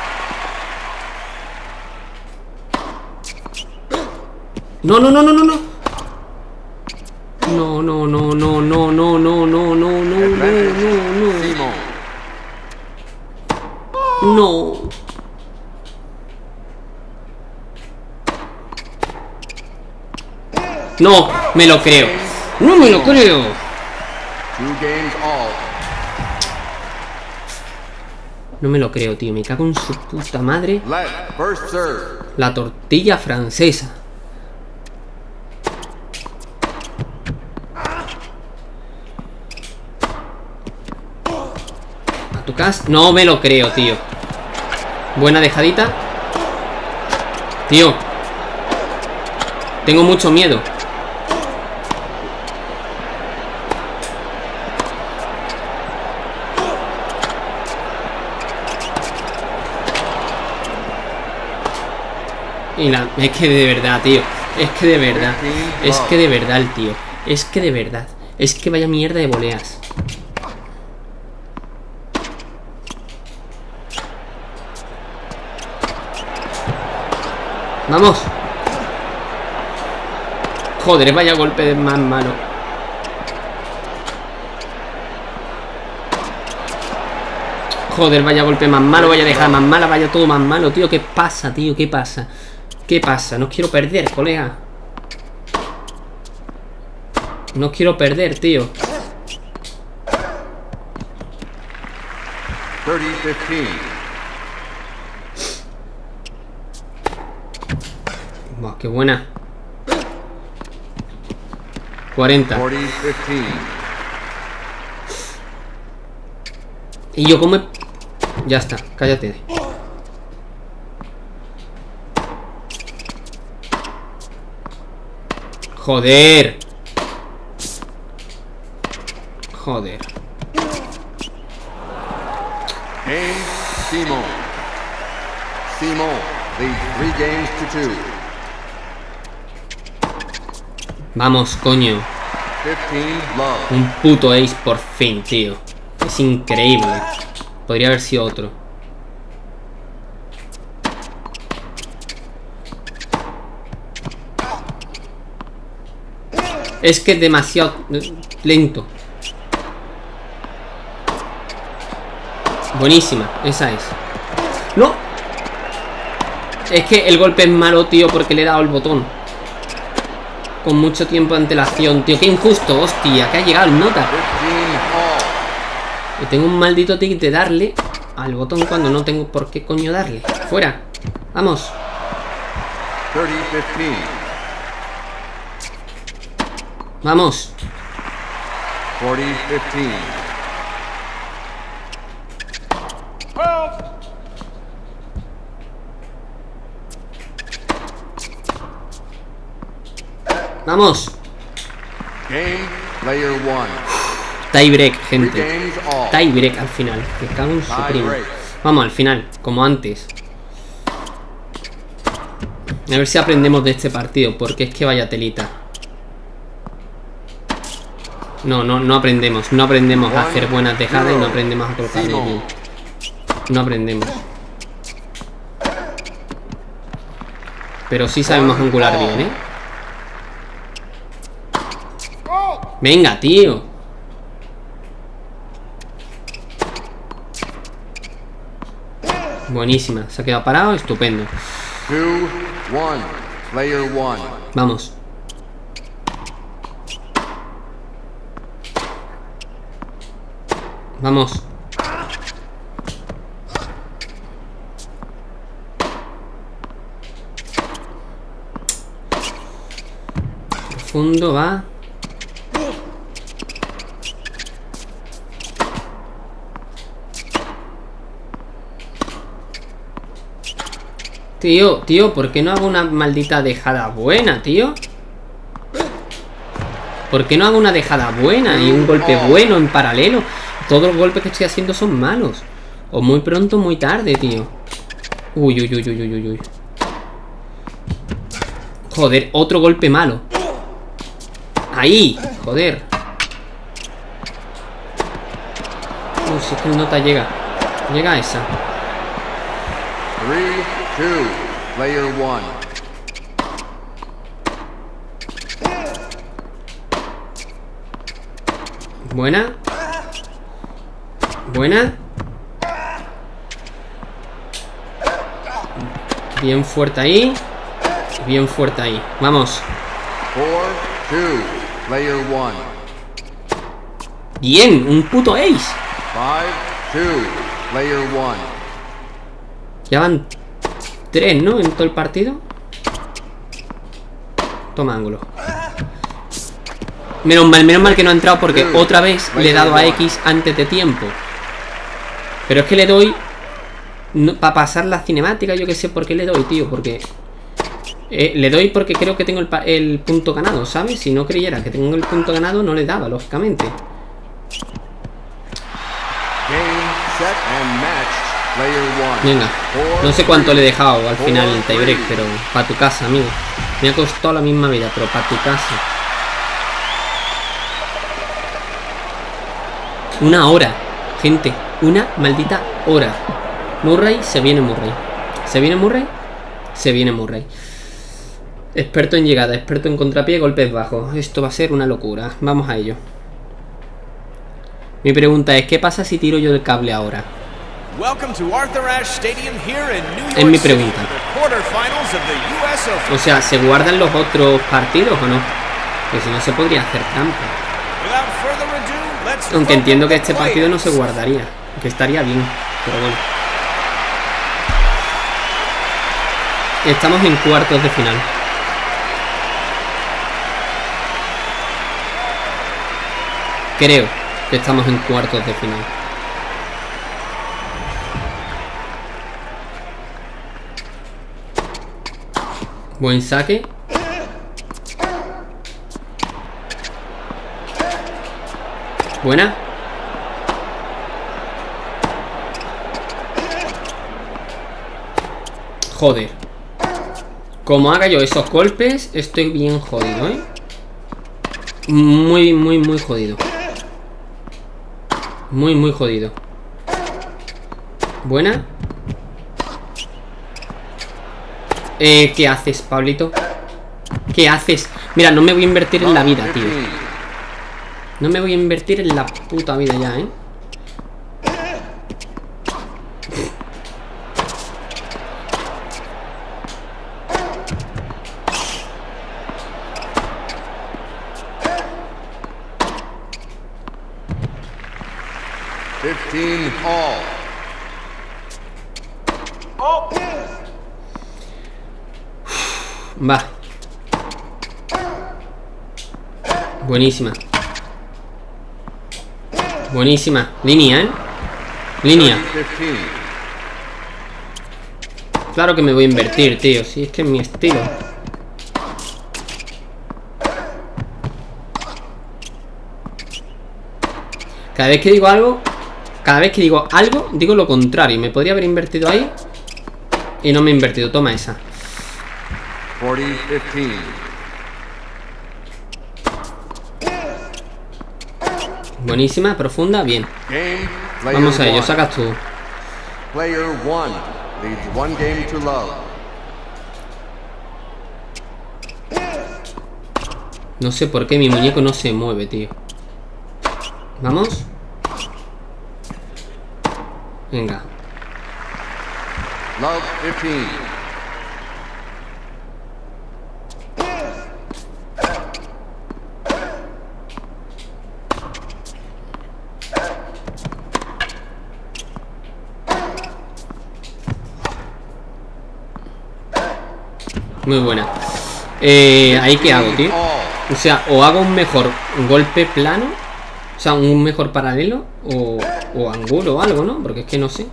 No, no, no, no, no, no. No, no, no, no, no, no, no, no, no, no, no, no. No. No, me lo creo. No me lo creo. No me lo creo, tío. Me cago en su puta madre. La tortilla francesa. No me lo creo, tío. Buena dejadita. Tío. Tengo mucho miedo. Y la, es que de verdad, tío. Es que de verdad. Es que de verdad el tío. Es que de verdad. Es que vaya mierda de boleas. ¡Vamos! Joder, vaya golpe de más malo. Joder, vaya golpe más malo, vaya dejar más mala, vaya todo más malo, tío. ¿Qué pasa, tío? ¿Qué pasa? ¿Qué pasa? No quiero perder, colega. No quiero perder, tío. 30-15. Buah, qué buena. 40. 40-15. Y yo como... Ya está, cállate. Joder. Joder. Game, Simon. Simon leads three games to two. Vamos, coño. 15 love. Un puto ace por fin, tío. Es increíble. Podría haber sido otro. Es que es demasiado lento. Buenísima, esa es. ¡No! Es que el golpe es malo, tío, porque le he dado el botón. Con mucho tiempo de antelación, tío. Qué injusto, hostia, que ha llegado el nota. 15 all. Y tengo un maldito tic de darle al botón cuando no tengo por qué coño darle. Fuera. Vamos. 30-15. Vamos. 40-15. Vamos. Game, player one. Tiebreak, Three gente. games all. Tiebreak al final. Que cago en su primo. Vamos, al final. Como antes. A ver si aprendemos de este partido. Porque es que vaya telita. No, no, no aprendemos. No aprendemos a hacer buenas dejadas y no aprendemos a colocar bien. No aprendemos. Pero sí sabemos angular bien, ¿eh? Venga, tío. Buenísima. Se ha quedado parado. Estupendo. Vamos. Vamos. Profundo va. Tío, tío, ¿por qué no hago una maldita dejada buena, tío? ¿Por qué no hago una dejada buena y un golpe bueno en paralelo? Todos los golpes que estoy haciendo son malos. O muy pronto muy tarde, tío. Uy, uy, uy, uy, uy, uy, uy. Joder, otro golpe malo. Ahí, joder. Uy, si es que el nota llega. Llega esa. Three, two. Player one. Buena. Buena. Bien fuerte ahí. Bien fuerte ahí. Vamos. Bien, un puto ace. Ya van tres, ¿no? En todo el partido. Toma ángulo. Menos mal, menos mal que no ha entrado porque otra vez le he dado a X antes de tiempo. Pero es que le doy... para pasar la cinemática, yo que sé por qué le doy, tío. Porque... eh, le doy porque creo que tengo el, punto ganado, ¿sabes? Si no creyera que tengo el punto ganado, no le daba, lógicamente. Venga, no sé cuánto le he dejado al final el tiebreak, pero para tu casa, amigo. Me ha costado la misma vida, pero para tu casa. Una hora, gente, una maldita hora. Murray, se viene Murray. ¿Se viene Murray? Se viene Murray. Experto en llegada, experto en contrapié, golpes bajos. Esto va a ser una locura. Vamos a ello. Mi pregunta es, ¿qué pasa si tiro yo el cable ahora? Es mi pregunta. O sea, ¿se guardan los otros partidos o no? Que si no se podría hacer trampa. Aunque entiendo que este partido no se guardaría. Que estaría bien. Pero bueno. Estamos en cuartos de final. Creo que estamos en cuartos de final. Buen saque. Buena. Joder. Como haga yo esos golpes, estoy bien jodido, ¿eh? Muy, muy, muy jodido. Muy, muy jodido. Buena. Eh, ¿qué haces, Pablito? ¿Qué haces? Mira, no me voy a invertir en la vida, tío. 15. No me voy a invertir en la puta vida ya, ¿eh? Fifteen all. Va. Buenísima. Buenísima. Línea, ¿eh? Línea. 15. Claro que me voy a invertir, tío. Si es que es mi estilo. Cada vez que digo algo, cada vez que digo algo, digo lo contrario. Me podría haber invertido ahí y no me he invertido. Toma esa. 40 15. Buenísima, profunda, bien. Vamos a ello, sacas tú. Player one leads one game to love. No sé por qué mi muñeco no se mueve, tío. Vamos. Venga. Love 15. Muy buena. Eh, ¿Ahí qué hago, tío? O sea, o hago un mejor golpe plano. O sea, un mejor paralelo. O, o ángulo o algo, ¿no? Porque es que no sé.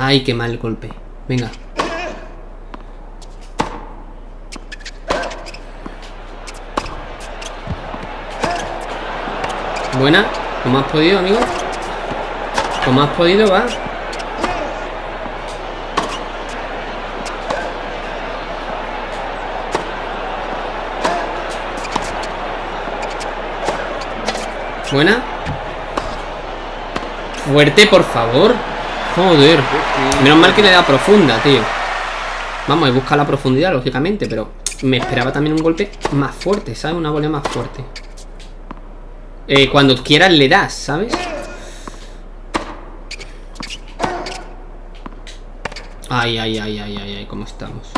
Ay, qué mal golpe. Venga. Buena. Como has podido, amigo. Como has podido, va. Buena. Fuerte, por favor. Joder. Menos mal que le da profunda, tío. Vamos, he buscado la profundidad, lógicamente, pero me esperaba también un golpe más fuerte, ¿sabes? Una volea más fuerte. Eh, cuando quieras le das, ¿sabes? Ay, ay, ay, ay, ay, ay, cómo estamos.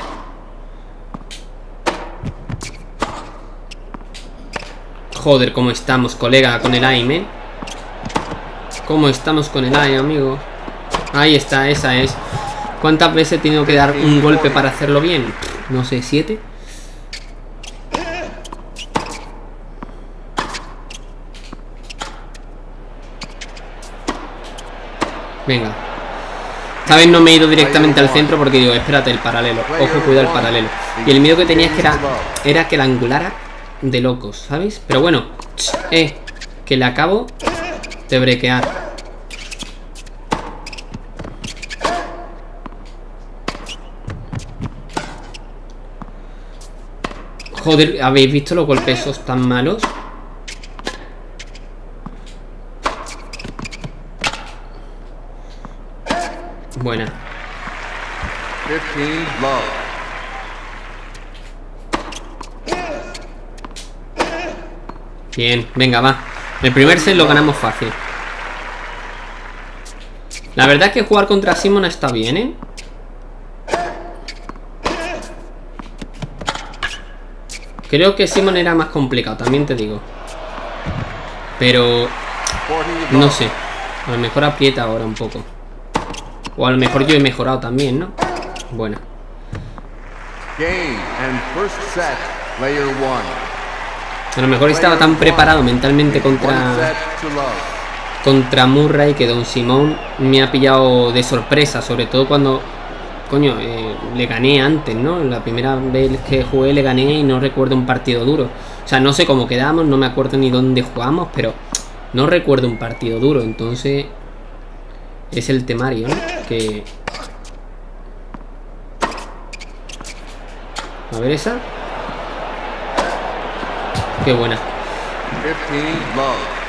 Joder, cómo estamos, colega, con el aim. ¿Cómo estamos con el aim, amigo? Ahí está, esa es. ¿Cuántas veces he tenido que dar un golpe para hacerlo bien? No sé, ¿siete? Venga. Esta vez no me he ido directamente al centro porque digo, espérate, el paralelo. Ojo, cuidado el paralelo. Y el miedo que tenía es que era, era que la angulara de locos, ¿sabes? Pero bueno, ch, eh, que le acabo de brequear. Joder, ¿habéis visto los golpes esos tan malos? Buena. 15 love. Bien, venga, va. El primer set lo ganamos fácil. La verdad es que jugar contra Simon está bien, ¿eh? Creo que Simon era más complicado, también te digo. Pero 40 no sé. A lo mejor aprieta ahora un poco. O a lo mejor yo he mejorado también, ¿no? Bueno. Game and first set, player one. A lo mejor estaba tan preparado mentalmente contra, contra Murray que Don Simón me ha pillado de sorpresa. Sobre todo cuando, coño, eh, le gané antes, ¿no? La primera vez que jugué le gané y no recuerdo un partido duro. O sea, no sé cómo quedamos, no me acuerdo ni dónde jugamos, pero no recuerdo un partido duro. Entonces, es el temario, ¿no? Que... A ver esa. Qué buena. 15 love.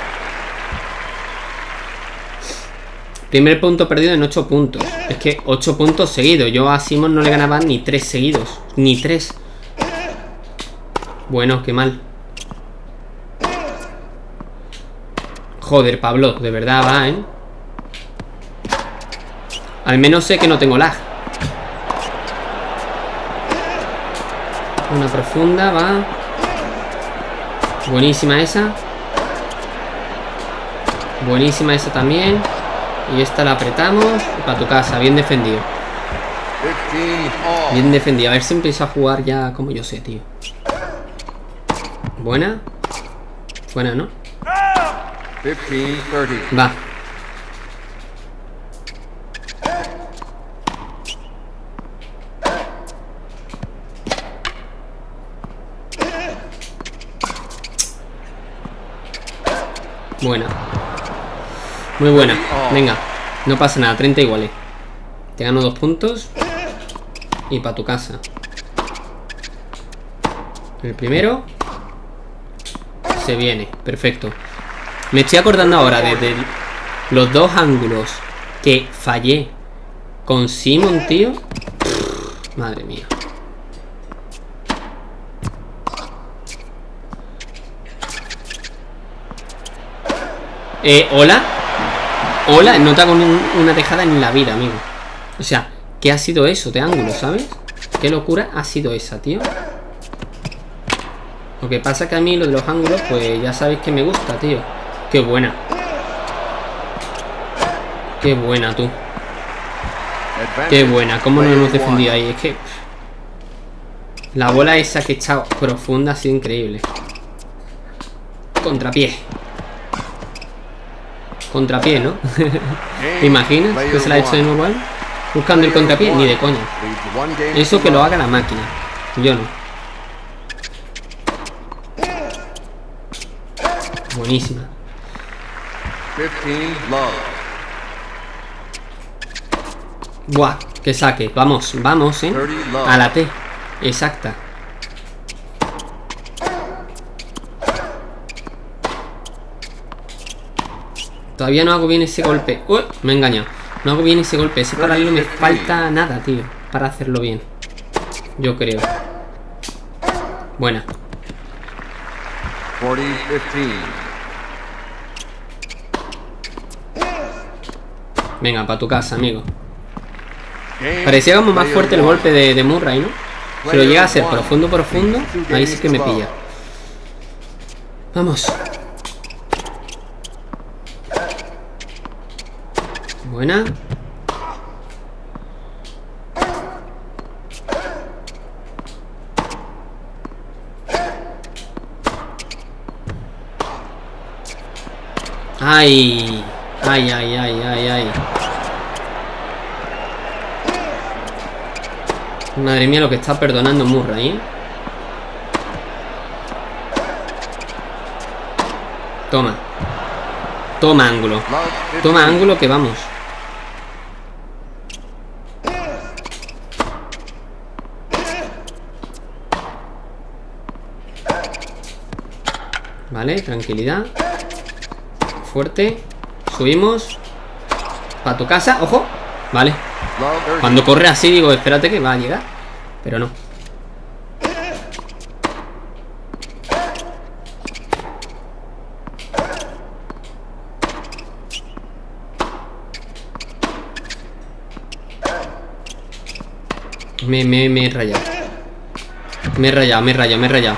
Primer punto perdido en 8 puntos. Es que 8 puntos seguidos. Yo a Simon no le ganaba ni 3 seguidos. Ni 3. Bueno, qué mal. Joder, Pablo, de verdad va, ¿eh? Al menos sé que no tengo lag. Una profunda, va. Buenísima esa. Buenísima esa también. Y esta la apretamos. Para tu casa, bien defendido. 15 all. Bien defendido. A ver si empiezo a jugar ya como yo sé, tío. Buena. Buena, ¿no? 15 30. Va. Buena. Muy buena. Venga. No pasa nada. 30 iguales. Te gano dos puntos. Y para tu casa. El primero. Se viene. Perfecto. Me estoy acordando ahora de, de los dos ángulos que fallé con Simon, tío. Madre mía. Eh, hola. Hola, no te hago una tejada en la vida, amigo. O sea, ¿qué ha sido eso de ángulo, sabes? ¿Qué locura ha sido esa, tío? Lo que pasa que a mí lo de los ángulos, pues ya sabéis que me gusta, tío. Qué buena. Qué buena, tú. Qué buena. ¿Cómo no player hemos defendido ahí? Es que... La bola esa que he profunda ha sido increíble. Contrapié. Contrapié, ¿no? ¿Te imaginas que se la ha hecho de nuevo? Buscando el contrapié, ni de coña. Eso que lo haga la máquina. Yo no. Buenísima. 15 love. Buah, que saque. Vamos, vamos, eh. 30 love. A la T. Exacta. Todavía no hago bien ese golpe. Uy, me he engañado. No hago bien ese golpe. Ese paralelo me falta nada, tío. Para hacerlo bien. Yo creo. Buena. 40 15. Venga, para tu casa, amigo. Parecía como más fuerte el golpe de, de Murray, ¿no? Si lo llega a ser profundo, profundo, ahí sí que me pilla. Vamos. Buena. Ay. Ay, ay, ay, ay, ay. Madre mía lo que está perdonando Murray, ¿eh? Toma. Toma ángulo. Love 15. Toma ángulo que vamos. Vale, tranquilidad. Fuerte. Subimos. Para tu casa, ojo. Vale. Cuando corre así digo, espérate que va a llegar. Pero no. Me, me, me he rayado. Me he rayado, me he rayado, me he rayado.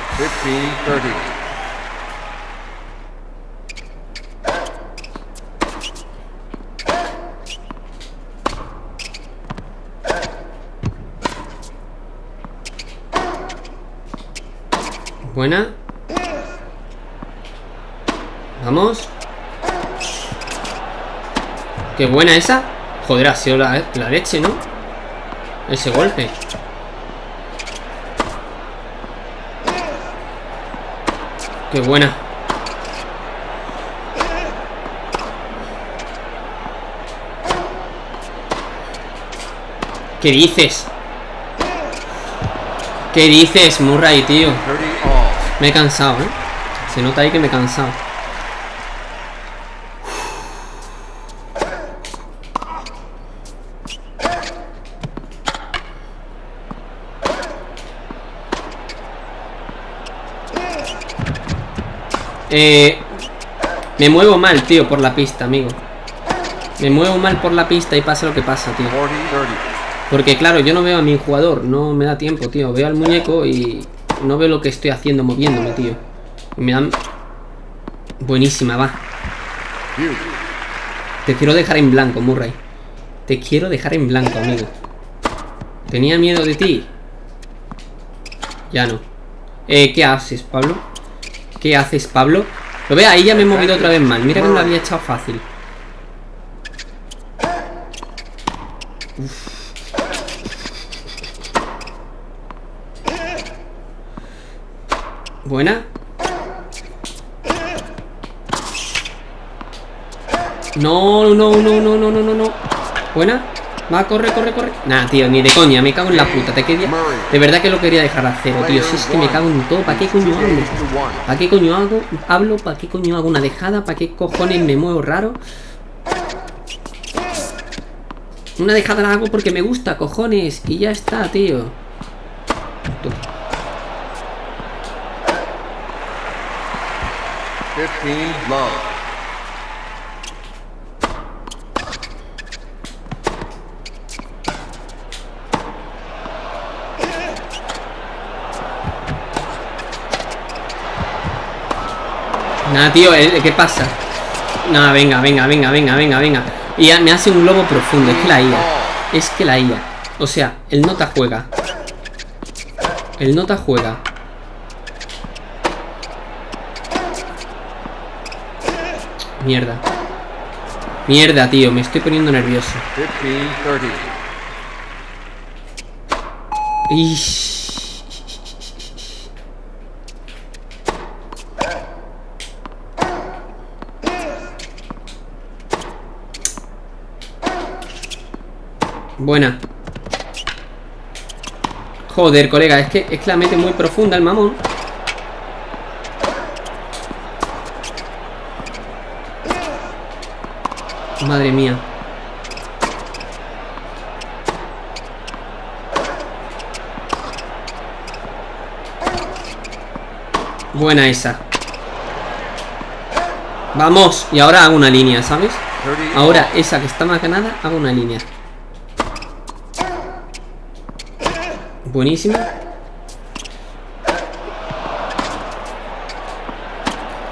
Qué buena esa. Joder, ha sido la, la leche, ¿no? Ese golpe. Qué buena. ¿Qué dices? ¿Qué dices, Murray, tío? 30 all. Me he cansado, ¿eh? Se nota ahí que me he cansado. Eh, me muevo mal, tío, por la pista, amigo. Me muevo mal por la pista y pasa lo que pasa, tío. 40 30. Porque claro, yo no veo a mi jugador, no me da tiempo, tío. Veo al muñeco y no veo lo que estoy haciendo moviéndome, tío. Me dan... Buenísima, va. Te quiero dejar en blanco, Murray. Te quiero dejar en blanco, amigo. ¿Tenía miedo de ti? Ya no. Eh, ¿qué haces, Pablo? ¿Qué haces, Pablo? Lo ve, ahí ya me he movido otra vez mal. Mira que me lo había echado fácil. Buena. No, no, no, no, no, no, no, no. Buena. Va, corre, corre, corre. Nah, tío, ni de coña, me cago en la puta. Te quería... De verdad que lo quería dejar a cero, tío. Si es que me cago en todo. ¿Para qué coño hablo? 58 to 1. ¿Para qué coño hago? Hablo, ¿para qué coño hago una dejada? ¿Para qué cojones me muevo raro? Una dejada la hago porque me gusta, cojones. Y ya está, tío. Tú. 15 love. Nada, tío, eh, ¿qué pasa? Nada, venga, venga, venga, venga, venga, venga. Y me hace un globo profundo. Es que la IA. Es que la IA. O sea, el nota juega. El nota juega. Mierda. Mierda, tío, me estoy poniendo nervioso. 15 30. Ish. Buena. Joder, colega, es que, es que la mete muy profunda el mamón. Madre mía. Buena esa. Vamos, y ahora hago una línea, ¿sabes? 30 Ahora esa que está más ganada, hago una línea. Buenísima.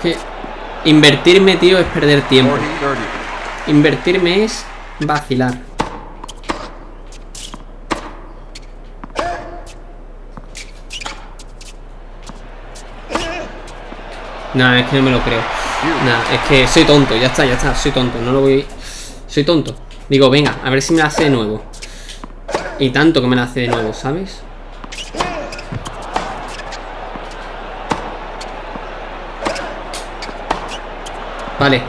Que invertirme, tío, es perder tiempo. 40 30. Invertirme es vacilar. Nah, es que no me lo creo. Nah, es que soy tonto, ya está, ya está, soy tonto, no lo voy. Soy tonto. Digo, venga, a ver si me la hace de nuevo. Y tanto que me la hace de nuevo, ¿sabes? Vale.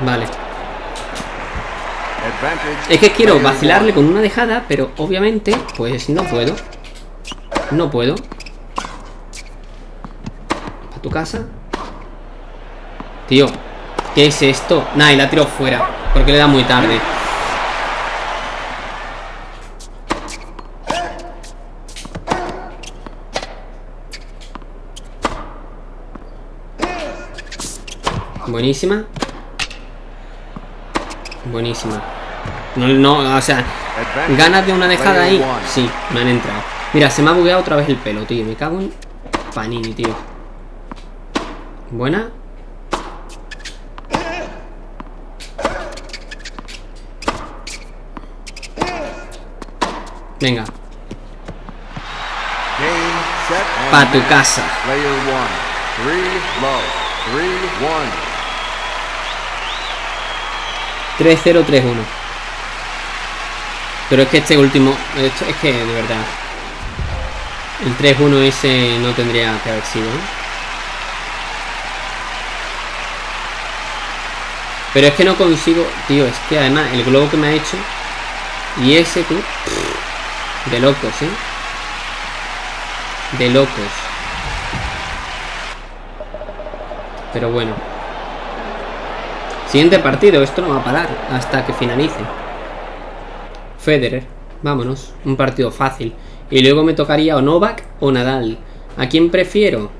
Vale. Es que quiero vacilarle con una dejada, pero obviamente, pues no puedo. No puedo. ¿A tu casa? Tío, ¿qué es esto? Nah, y la tiro fuera. Porque le da muy tarde. Buenísima. Buenísima. No, no, o sea, ganas de una dejada ahí. Sí, me han entrado. Mira, se me ha bugueado otra vez el pelo, tío. Me cago en panini, tío. Buena. Venga, pa' tu casa. Player one. Three low. Three one. 3-0-3-1. Pero es que este último. esto- es que de verdad. El 3-1 ese no tendría que haber sido. Pero es que no consigo. Tío, es que además el globo que me ha hecho. Y ese tú. De locos, ¿eh? De locos. Pero bueno. Siguiente partido, esto no va a parar hasta que finalice. Federer, vámonos, un partido fácil. Y luego me tocaría o Novak o Nadal. ¿A quién prefiero?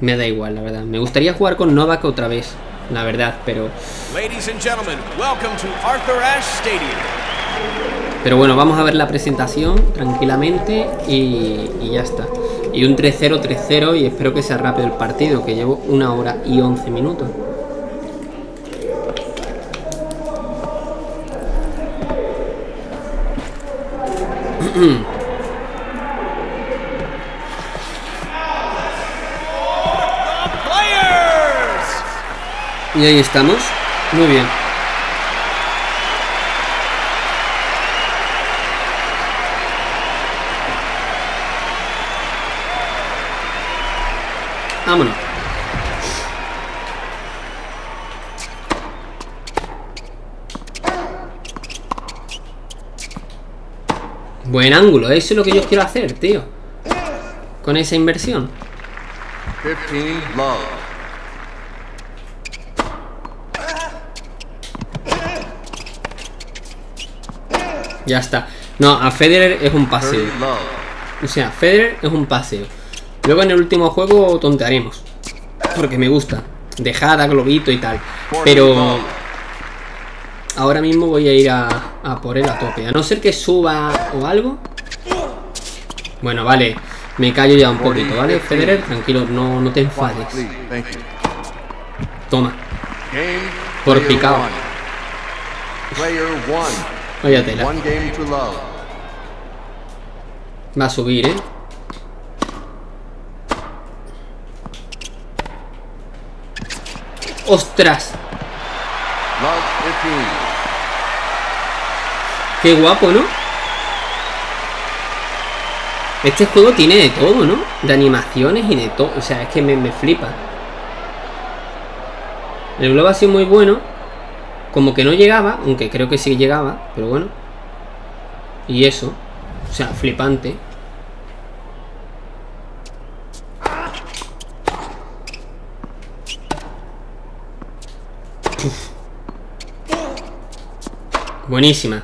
Me da igual, la verdad. Me gustaría jugar con Novak otra vez, la verdad, pero. Ladies and gentlemen, welcome to Arthur Ashe Stadium. Pero bueno, vamos a ver la presentación tranquilamente y, y ya está. Y un 3-0, 3-0 y espero que sea rápido el partido, que llevo una hora y 11 minutos. Y ahí estamos. Muy bien. Vámonos. Buen ángulo, eso es lo que yo quiero hacer, tío. Con esa inversión. 15 low. Ya está. No, a Federer es un paseo. 30 low. O sea, Federer es un paseo. Luego en el último juego tontearemos. Porque me gusta. Dejada, globito y tal. Pero ahora mismo voy a ir a, a por él a tope. A no ser que suba o algo. Bueno, vale. Me callo ya un poquito, ¿vale? Federer, tranquilo, no, no te enfades. Toma. Por picado. Vaya tela. Va a subir, ¿eh? ¡Ostras! Love 15. Qué guapo, ¿no? Este juego tiene de todo, ¿no? De animaciones y de todo. O sea, es que me, me flipa. El globo ha sido muy bueno. Como que no llegaba, aunque creo que sí llegaba, pero bueno. Y eso. O sea, flipante. Buenísima.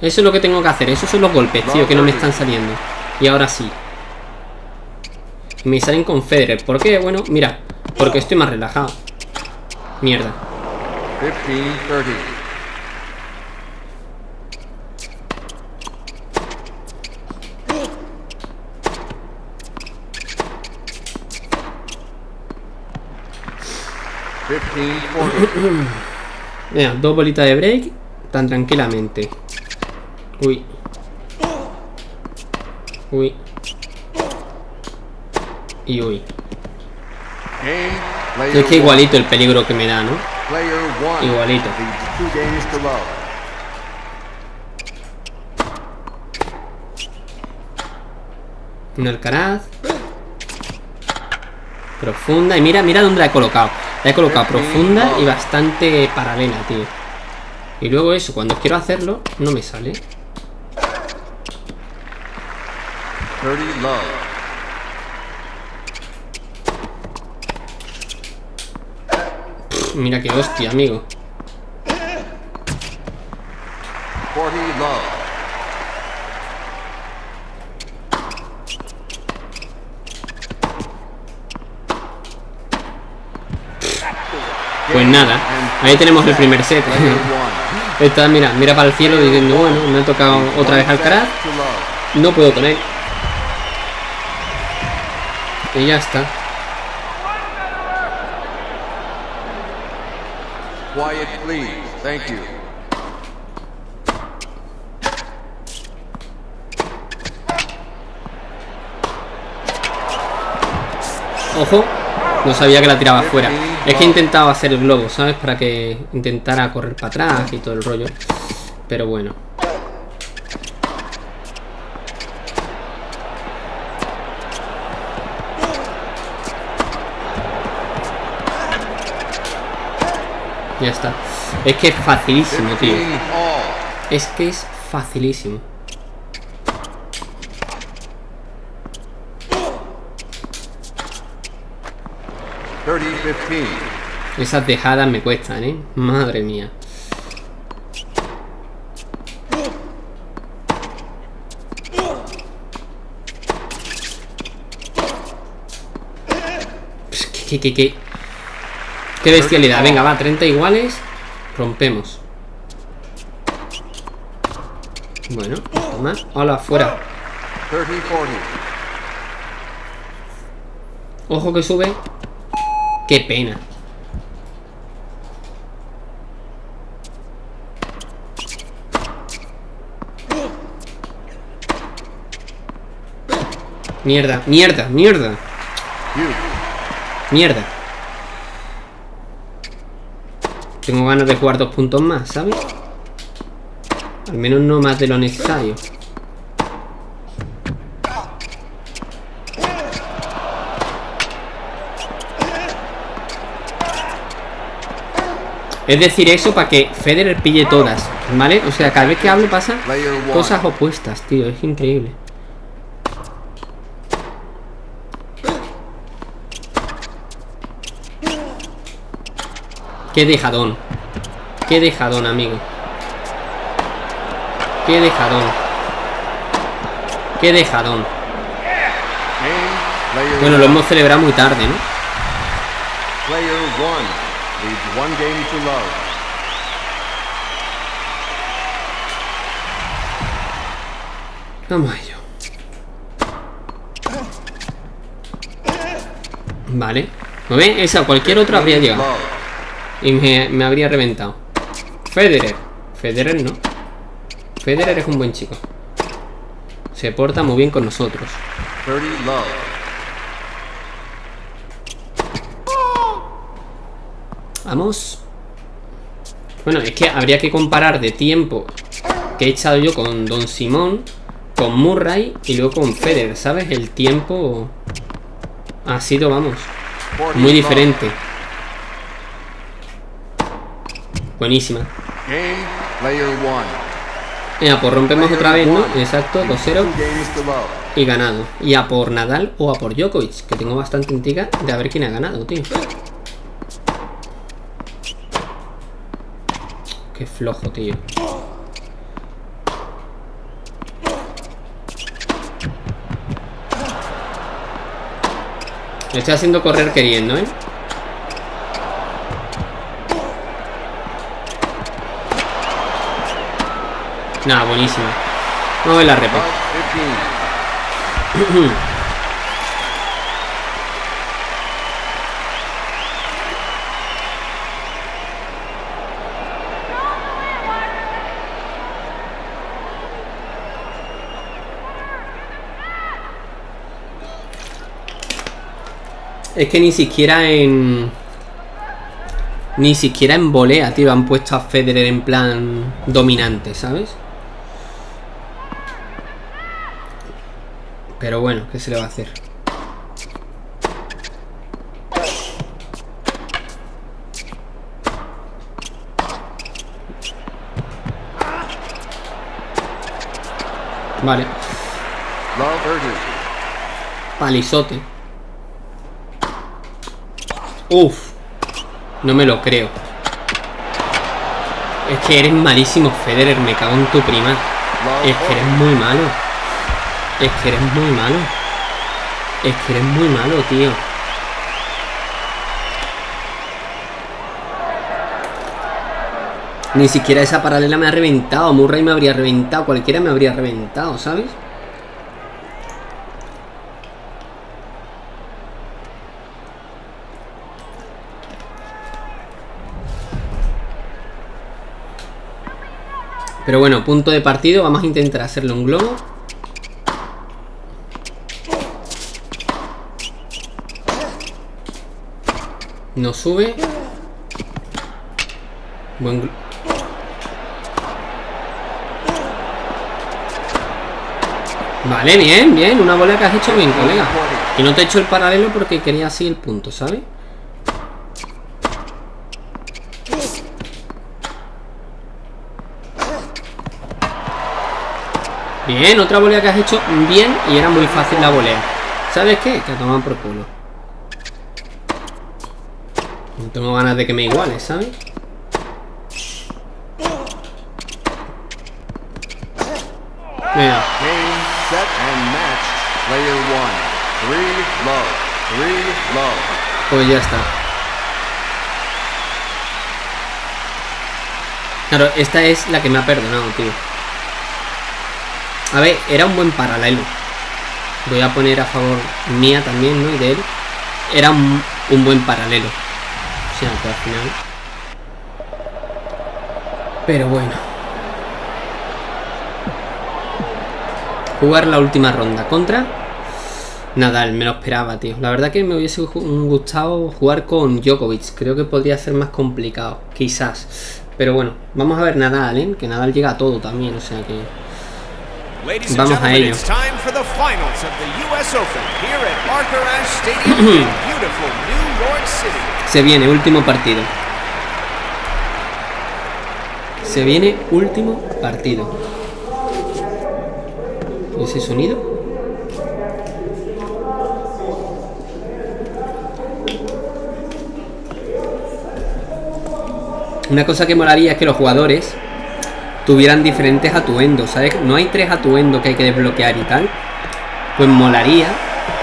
Eso es lo que tengo que hacer. Esos son los golpes, tío, que no me están saliendo. Y ahora sí. Me salen con Federer. ¿Por qué? Bueno, mira. Porque estoy más relajado. Mierda. 15 30. Fifteen forty. Mira, dos bolitas de break. Tan tranquilamente. Uy. Uy. Y uy. Es que igualito el peligro que me da, ¿no? Igualito. Un Alcaraz. Profunda. Y mira, mira dónde la he colocado. La he colocado profunda y bastante paralela, tío. Y luego eso, cuando quiero hacerlo, no me sale. 30 love. Pff, mira qué hostia, amigo. 40 love. Pues nada, ahí tenemos el primer set. Está, mira, mira para el cielo diciendo, bueno, me ha tocado otra vez Alcaraz. No puedo con él. Y ya está. Quiet, please. Thank you. Ojo. No sabía que la tiraba fuera. Es que intentaba hacer el globo, ¿sabes? Para que intentara correr para atrás y todo el rollo. Pero bueno. Ya está. Es que es facilísimo, tío. 15 all. Es que es facilísimo. Esas dejadas me cuestan, ¿eh? Madre mía. ¿Qué, qué, qué, qué? Qué bestialidad. Venga, va, 30 iguales. Rompemos. Bueno, toma. Hola, fuera. Ojo que sube. Qué pena. Mierda, mierda, mierda, mierda. Tengo ganas de jugar dos puntos más, ¿sabes? Al menos no más de lo necesario. Es decir, eso para que Federer pille todas, ¿vale? O sea, cada vez que hablo pasa cosas opuestas, tío. Es increíble. Qué dejadón. Qué dejadón, amigo. Qué dejadón. Qué dejadón. Bueno, lo hemos celebrado muy tarde, ¿no? One. Game to love. Vamos a ello. Vale. ¿Lo ven? Esa cualquier otro habría llegado. Y me, me habría reventado. Federer. Federer no. Federer es un buen chico. Se porta muy bien con nosotros. Thirty love. Vamos. Bueno, es que habría que comparar de tiempo que he echado yo con Don Simón, con Murray y luego con Federer, ¿sabes? El tiempo ha sido, vamos, 40 muy diferente. Buenísima. Venga, pues rompemos otra vez, ¿no? Exacto, 2-0 Two games to love. y ganado. Y a por Nadal o a por Djokovic, que tengo bastante intriga de a ver quién ha ganado, tío. Qué flojo, tío. Me estoy haciendo correr queriendo, ¿eh? Nada, buenísima. Vamos a ver la repa. Es que ni siquiera en. Ni siquiera en volea, tío, han puesto a Federer en plan dominante, ¿sabes? Pero bueno, ¿qué se le va a hacer? Vale, Love 30. palizote. Uf, no me lo creo. Es que eres malísimo, Federer, me cago en tu prima. Es que eres muy malo. Es que eres muy malo. Es que eres muy malo, tío. Ni siquiera esa paralela me ha reventado. Murray me habría reventado. Cualquiera me habría reventado, ¿sabes? Pero bueno, punto de partido. Vamos a intentar hacerle un globo. No sube. Buen gl- Vale, bien, bien. Una bola que has hecho bien, colega. Y no te he hecho el paralelo porque quería así el punto, ¿sabes? Bien, otra volea que has hecho bien y era muy fácil la volea. ¿Sabes qué? Que toman por culo. No tengo ganas de que me iguales, ¿sabes? Mira, Game, set, and match. Player one. Three love. Three love. pues ya está. Claro, esta es la que me ha perdonado, tío. A ver, era un buen paralelo. Voy a poner a favor mía también, ¿no? Y de él. Era un, buen paralelo. O sea, que al final. Pero bueno. Jugar la última ronda contra Nadal, me lo esperaba, tío. La verdad que me hubiese gustado jugar con Djokovic. Creo que podría ser más complicado, quizás. Pero bueno, vamos a ver Nadal, ¿eh? Que Nadal llega a todo también, o sea que... Vamos a ello. Se viene último partido. Se viene último partido. ¿Y ese sonido? Una cosa que molaría es que los jugadores tuvieran diferentes atuendos, ¿sabes? No hay tres atuendos que hay que desbloquear y tal. Pues molaría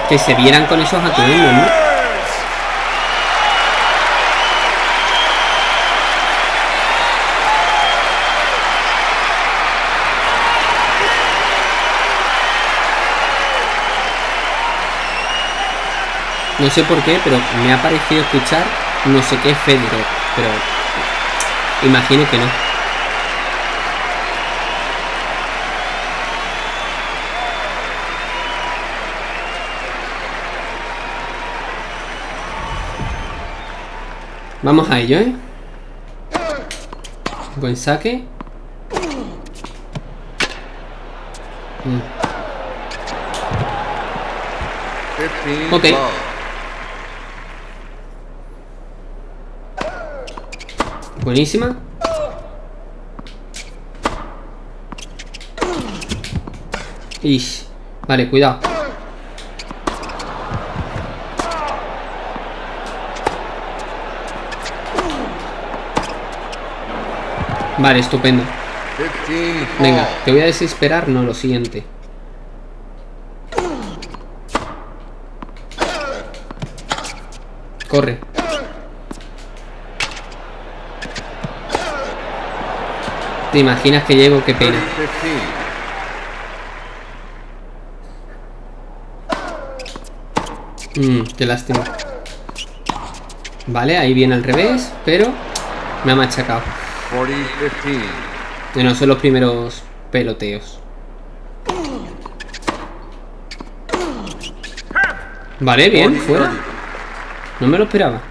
que se vieran con esos atuendos, ¿no? No sé por qué, pero me ha parecido escuchar no sé qué Federer, pero imagino que no. Vamos a ello, ¿eh? Buen saque. Mm. 15 Ok. love. Buenísima. Ish. Vale, cuidado. Vale, estupendo. 15 Venga, te voy a desesperar, no, lo siguiente. Corre. ¿Te imaginas que llego? Qué pena. 15. Mmm, qué lástima. Vale, ahí viene al revés, pero me ha machacado. 40 15. Bueno, son los primeros peloteos. Vale, bien, fuera. No me lo esperaba.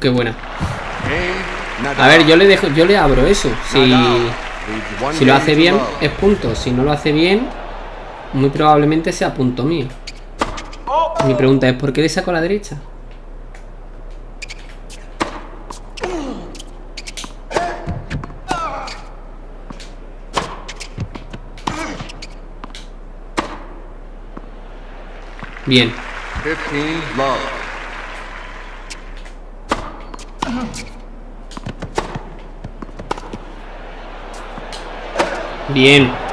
Qué buena. A ver, yo le dejo, yo le abro eso. Si, si lo hace bien, es punto. Si no lo hace bien, muy probablemente sea punto mío. Mi pregunta es, ¿por qué le saco a la derecha? Bien. 15 love. Bien.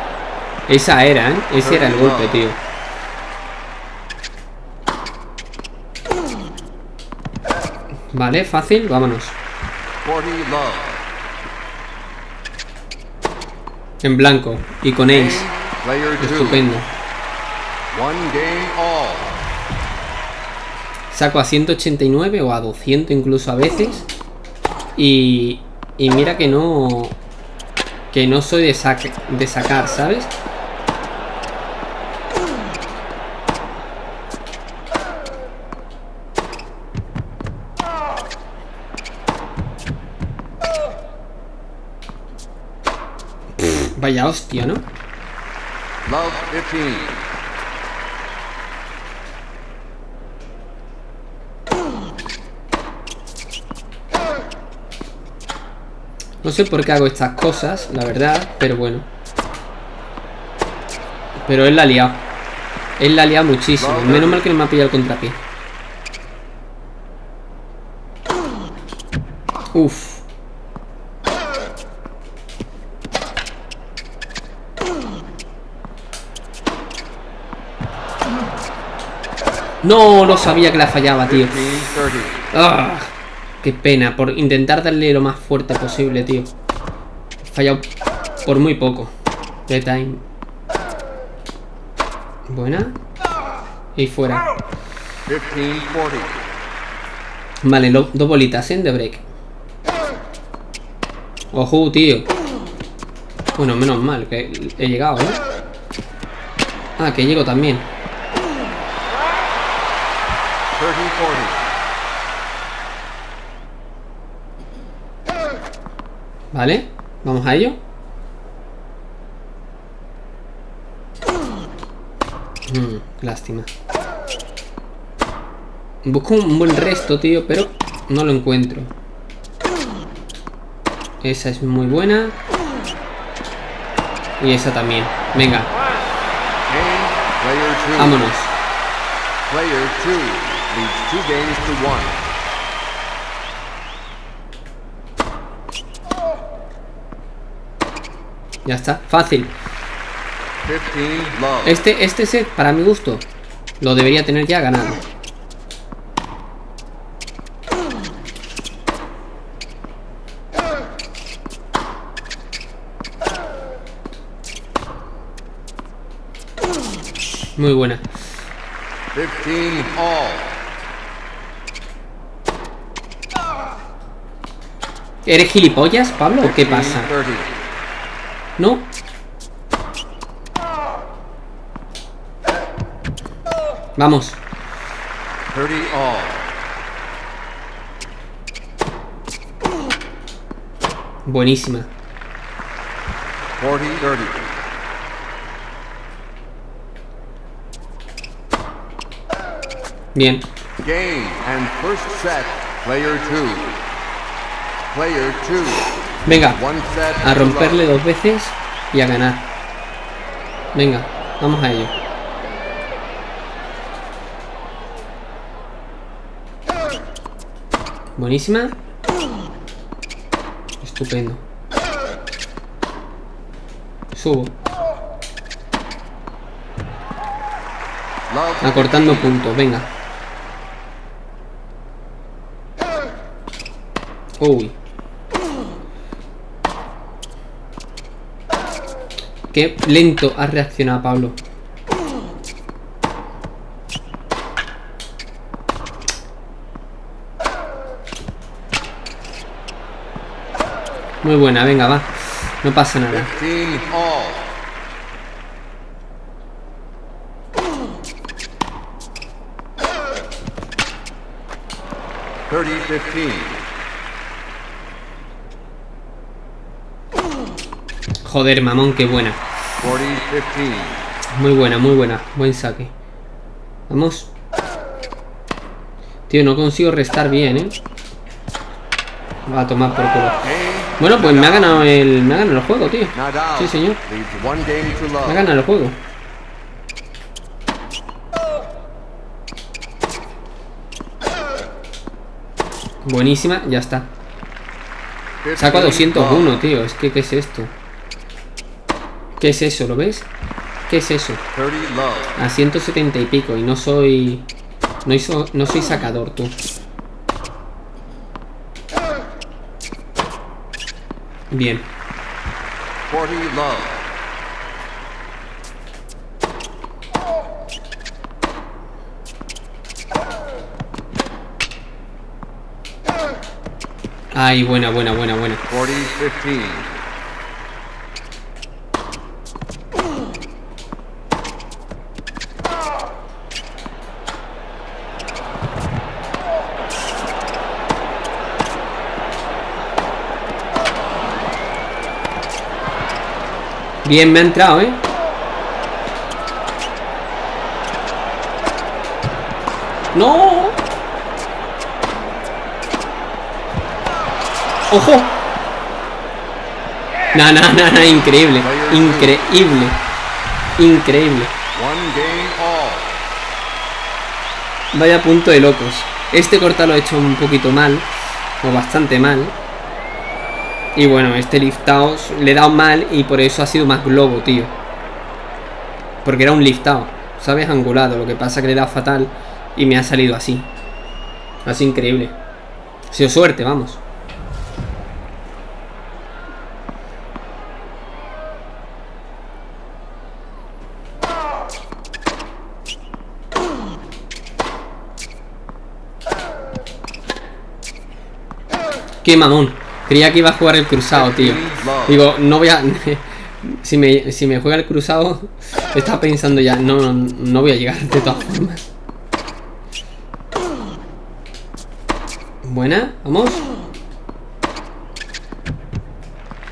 Esa era, ¿eh? Ese era el golpe, tío. Vale, fácil, vámonos. En blanco y con ace. Estupendo. Saco a 189 o a 200 incluso a veces. Y, y mira que no... Que no soy de, sac de sacar, ¿sabes? Vaya hostia, ¿no? Love 15. No sé por qué hago estas cosas, la verdad, pero bueno. Pero él la ha liado. Él la ha liado muchísimo. Menos mal que no me ha pillado el contrapié. Uf. No, no sabía que la fallaba, tío. 15 30. Ah, qué pena, por intentar darle lo más fuerte posible, tío. He fallado por muy poco. De time. Buena. Y fuera. 15 40. Vale, lo- dos bolitas, ¿eh? De break. Ojo, tío. Bueno, menos mal que he llegado, ¿eh? Ah, que llego también. 30 40. Vale, vamos a ello. Mm, lástima. Busco un buen resto, tío, pero no lo encuentro. Esa es muy buena. Y esa también. Venga, Game, player 2. vámonos. Player 2 leads two games to one. Ya está, fácil. 15 love. Este, este set, para mi gusto, lo debería tener ya ganado. Muy buena. 15 all. ¿Eres gilipollas, Pablo, o qué 15 pasa? 30. ¿No? Vamos. 30 all. Buenísima. 40 30. Bien. Game and first set, player 2. Player 2. Venga. A romperle dos veces y a ganar. Venga, vamos a ello. Buenísima. Estupendo. Subo. Acortando 15. puntos, venga. Uy. Qué lento ha reaccionado Pablo. Muy buena, venga, va. No pasa nada. 15 all. Thirty fifteen. Joder, mamón, qué buena. Muy buena, muy buena. Buen saque. Vamos. Tío, no consigo restar bien, ¿eh? Va a tomar por culo. Bueno, pues me ha ganado el, me ha ganado el juego, tío. Sí, señor. Me ha ganado el juego. Buenísima, ya está. Saco a 201, tío. Es que, ¿qué es esto? ¿Qué es eso? ¿Lo ves? ¿Qué es eso? A 170 y pico y no soy... No, hizo, no soy sacador, tú. Bien. Ay, buena, buena, buena, buena. Bien, me ha entrado, ¿eh? ¡No! ¡Ojo! No, no, no, no, increíble. Increíble. Increíble. Vaya punto de locos. Este corta lo he hecho un poquito mal. O bastante mal. Y bueno, este liftado le he dado mal y por eso ha sido más globo, tío. Porque era un liftado, ¿sabes? Angulado. Lo que pasa que le he dado fatal y me ha salido así. Así increíble. Ha sido suerte, vamos. Qué mamón. Creía que iba a jugar el cruzado, tío. Digo, no voy a... si, me, si me juega el cruzado, estaba pensando ya, no, no, no voy a llegar de todas formas. Buena, vamos.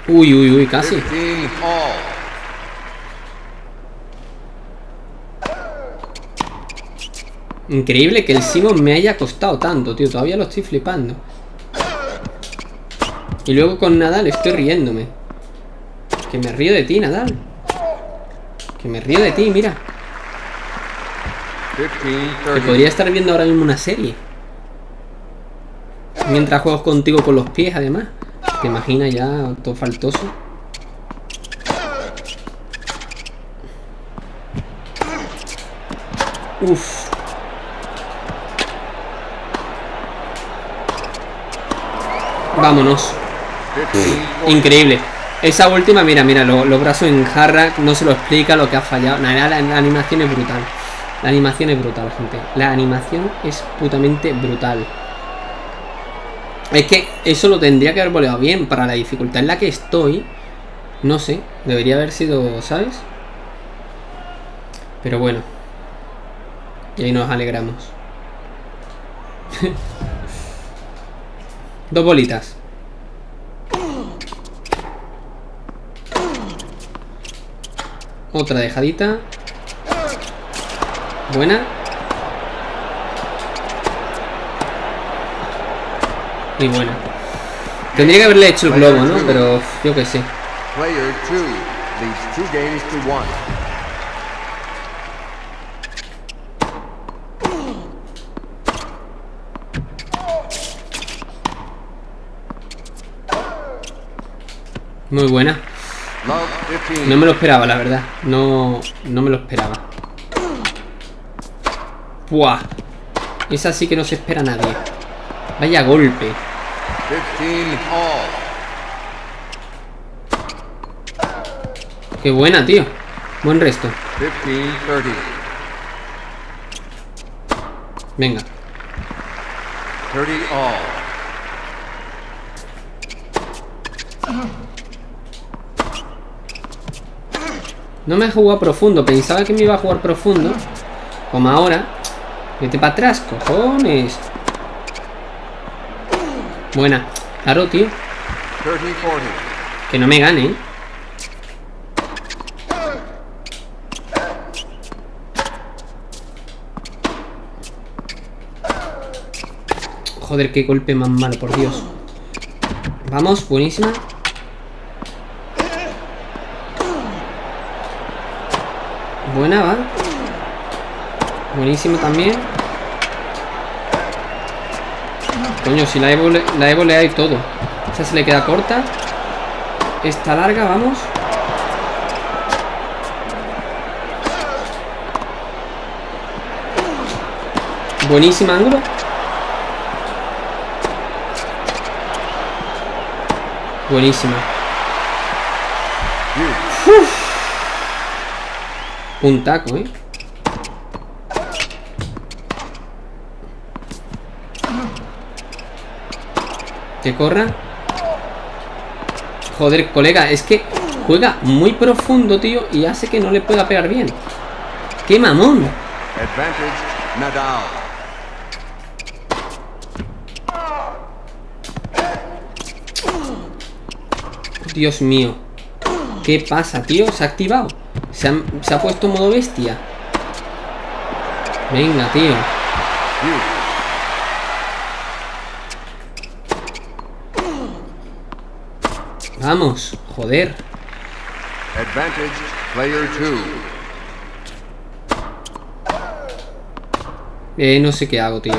Uy, uy, uy, casi. 15 all. Increíble que el Simon me haya costado tanto, tío. Todavía lo estoy flipando. Y luego con Nadal estoy riéndome. Que me río de ti, Nadal. Que me río de ti, mira. 15 Que 30. podría estar viendo ahora mismo una serie. Mientras juego contigo con los pies, además. ¿Te imaginas ya todo faltoso? Uf. Vámonos. 15 40. Increíble. Esa última, mira, mira, lo- los brazos en jarra, no se lo explica lo que ha fallado. Nada, la, la animación es brutal. La animación es brutal, gente. La animación es putamente brutal. Es que eso lo tendría que haber voleado bien. Para la dificultad en la que estoy, no sé, debería haber sido, ¿sabes? Pero bueno. Y ahí nos alegramos. Dos bolitas. Otra dejadita. Buena. Y buena. Tendría que haberle hecho el globo, ¿no? Pero yo qué sé. Player 2 leads two games to one. Muy buena. Love 15. No me lo esperaba, la verdad. No, no me lo esperaba. Buah. Esa sí que no se espera nadie. Vaya golpe. 15 all. Qué buena, tío. Buen resto. 15 30. Venga. No me jugado profundo. Pensaba que me iba a jugar profundo. Como ahora. Vete para atrás, cojones. Buena. Claro, tío. 30 40. Que no me gane, ¿eh? Joder, qué golpe más malo, por Dios. Vamos, buenísima. Buena, va. Buenísimo también. Coño, si la he, vole- la he voleado y todo. Esta se le queda corta. Esta larga, vamos. Buenísima ángulo. Buenísima. Puntaco, ¿eh? Que corra. Joder, colega, es que juega muy profundo, tío, y hace que no le pueda pegar bien. ¡Qué mamón! Nadal. Dios mío. ¿Qué pasa, tío? Se ha activado. Se ha, se ha puesto modo bestia. Venga, tío. Vamos, joder. Advantage player. Eh, no sé qué hago, tío.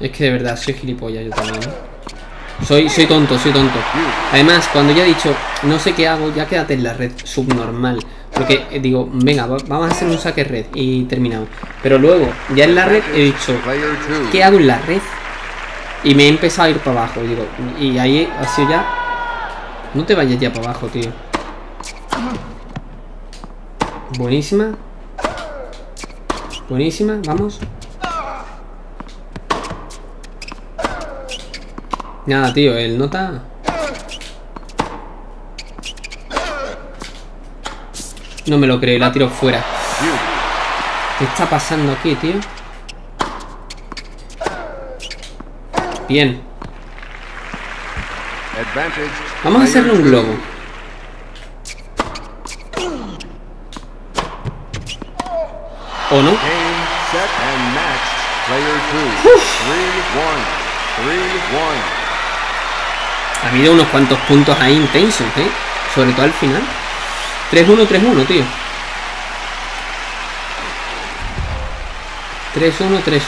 Es que de verdad, soy gilipollas yo también. ¿eh? Soy, soy tonto, soy tonto. Además, cuando ya he dicho, no sé qué hago, ya quédate en la red subnormal. Porque eh, digo, venga, va- vamos a hacer un saque red y terminamos. Pero luego, ya en la red he dicho. ¿qué hago en la red? Y me he empezado a ir para abajo. Digo, y ahí ha sido ya. No te vayas ya para abajo, tío. Buenísima. Buenísima, vamos. Nada, tío, el nota. No me lo creo, la tiro fuera. ¿Qué está pasando aquí, tío? Bien. Vamos a hacerle un globo. ¿O no? One. Ha habido unos cuantos puntos ahí intensos, ¿eh? Sobre todo al final. 3-1, 3-1, tío. 3-1, 3-1.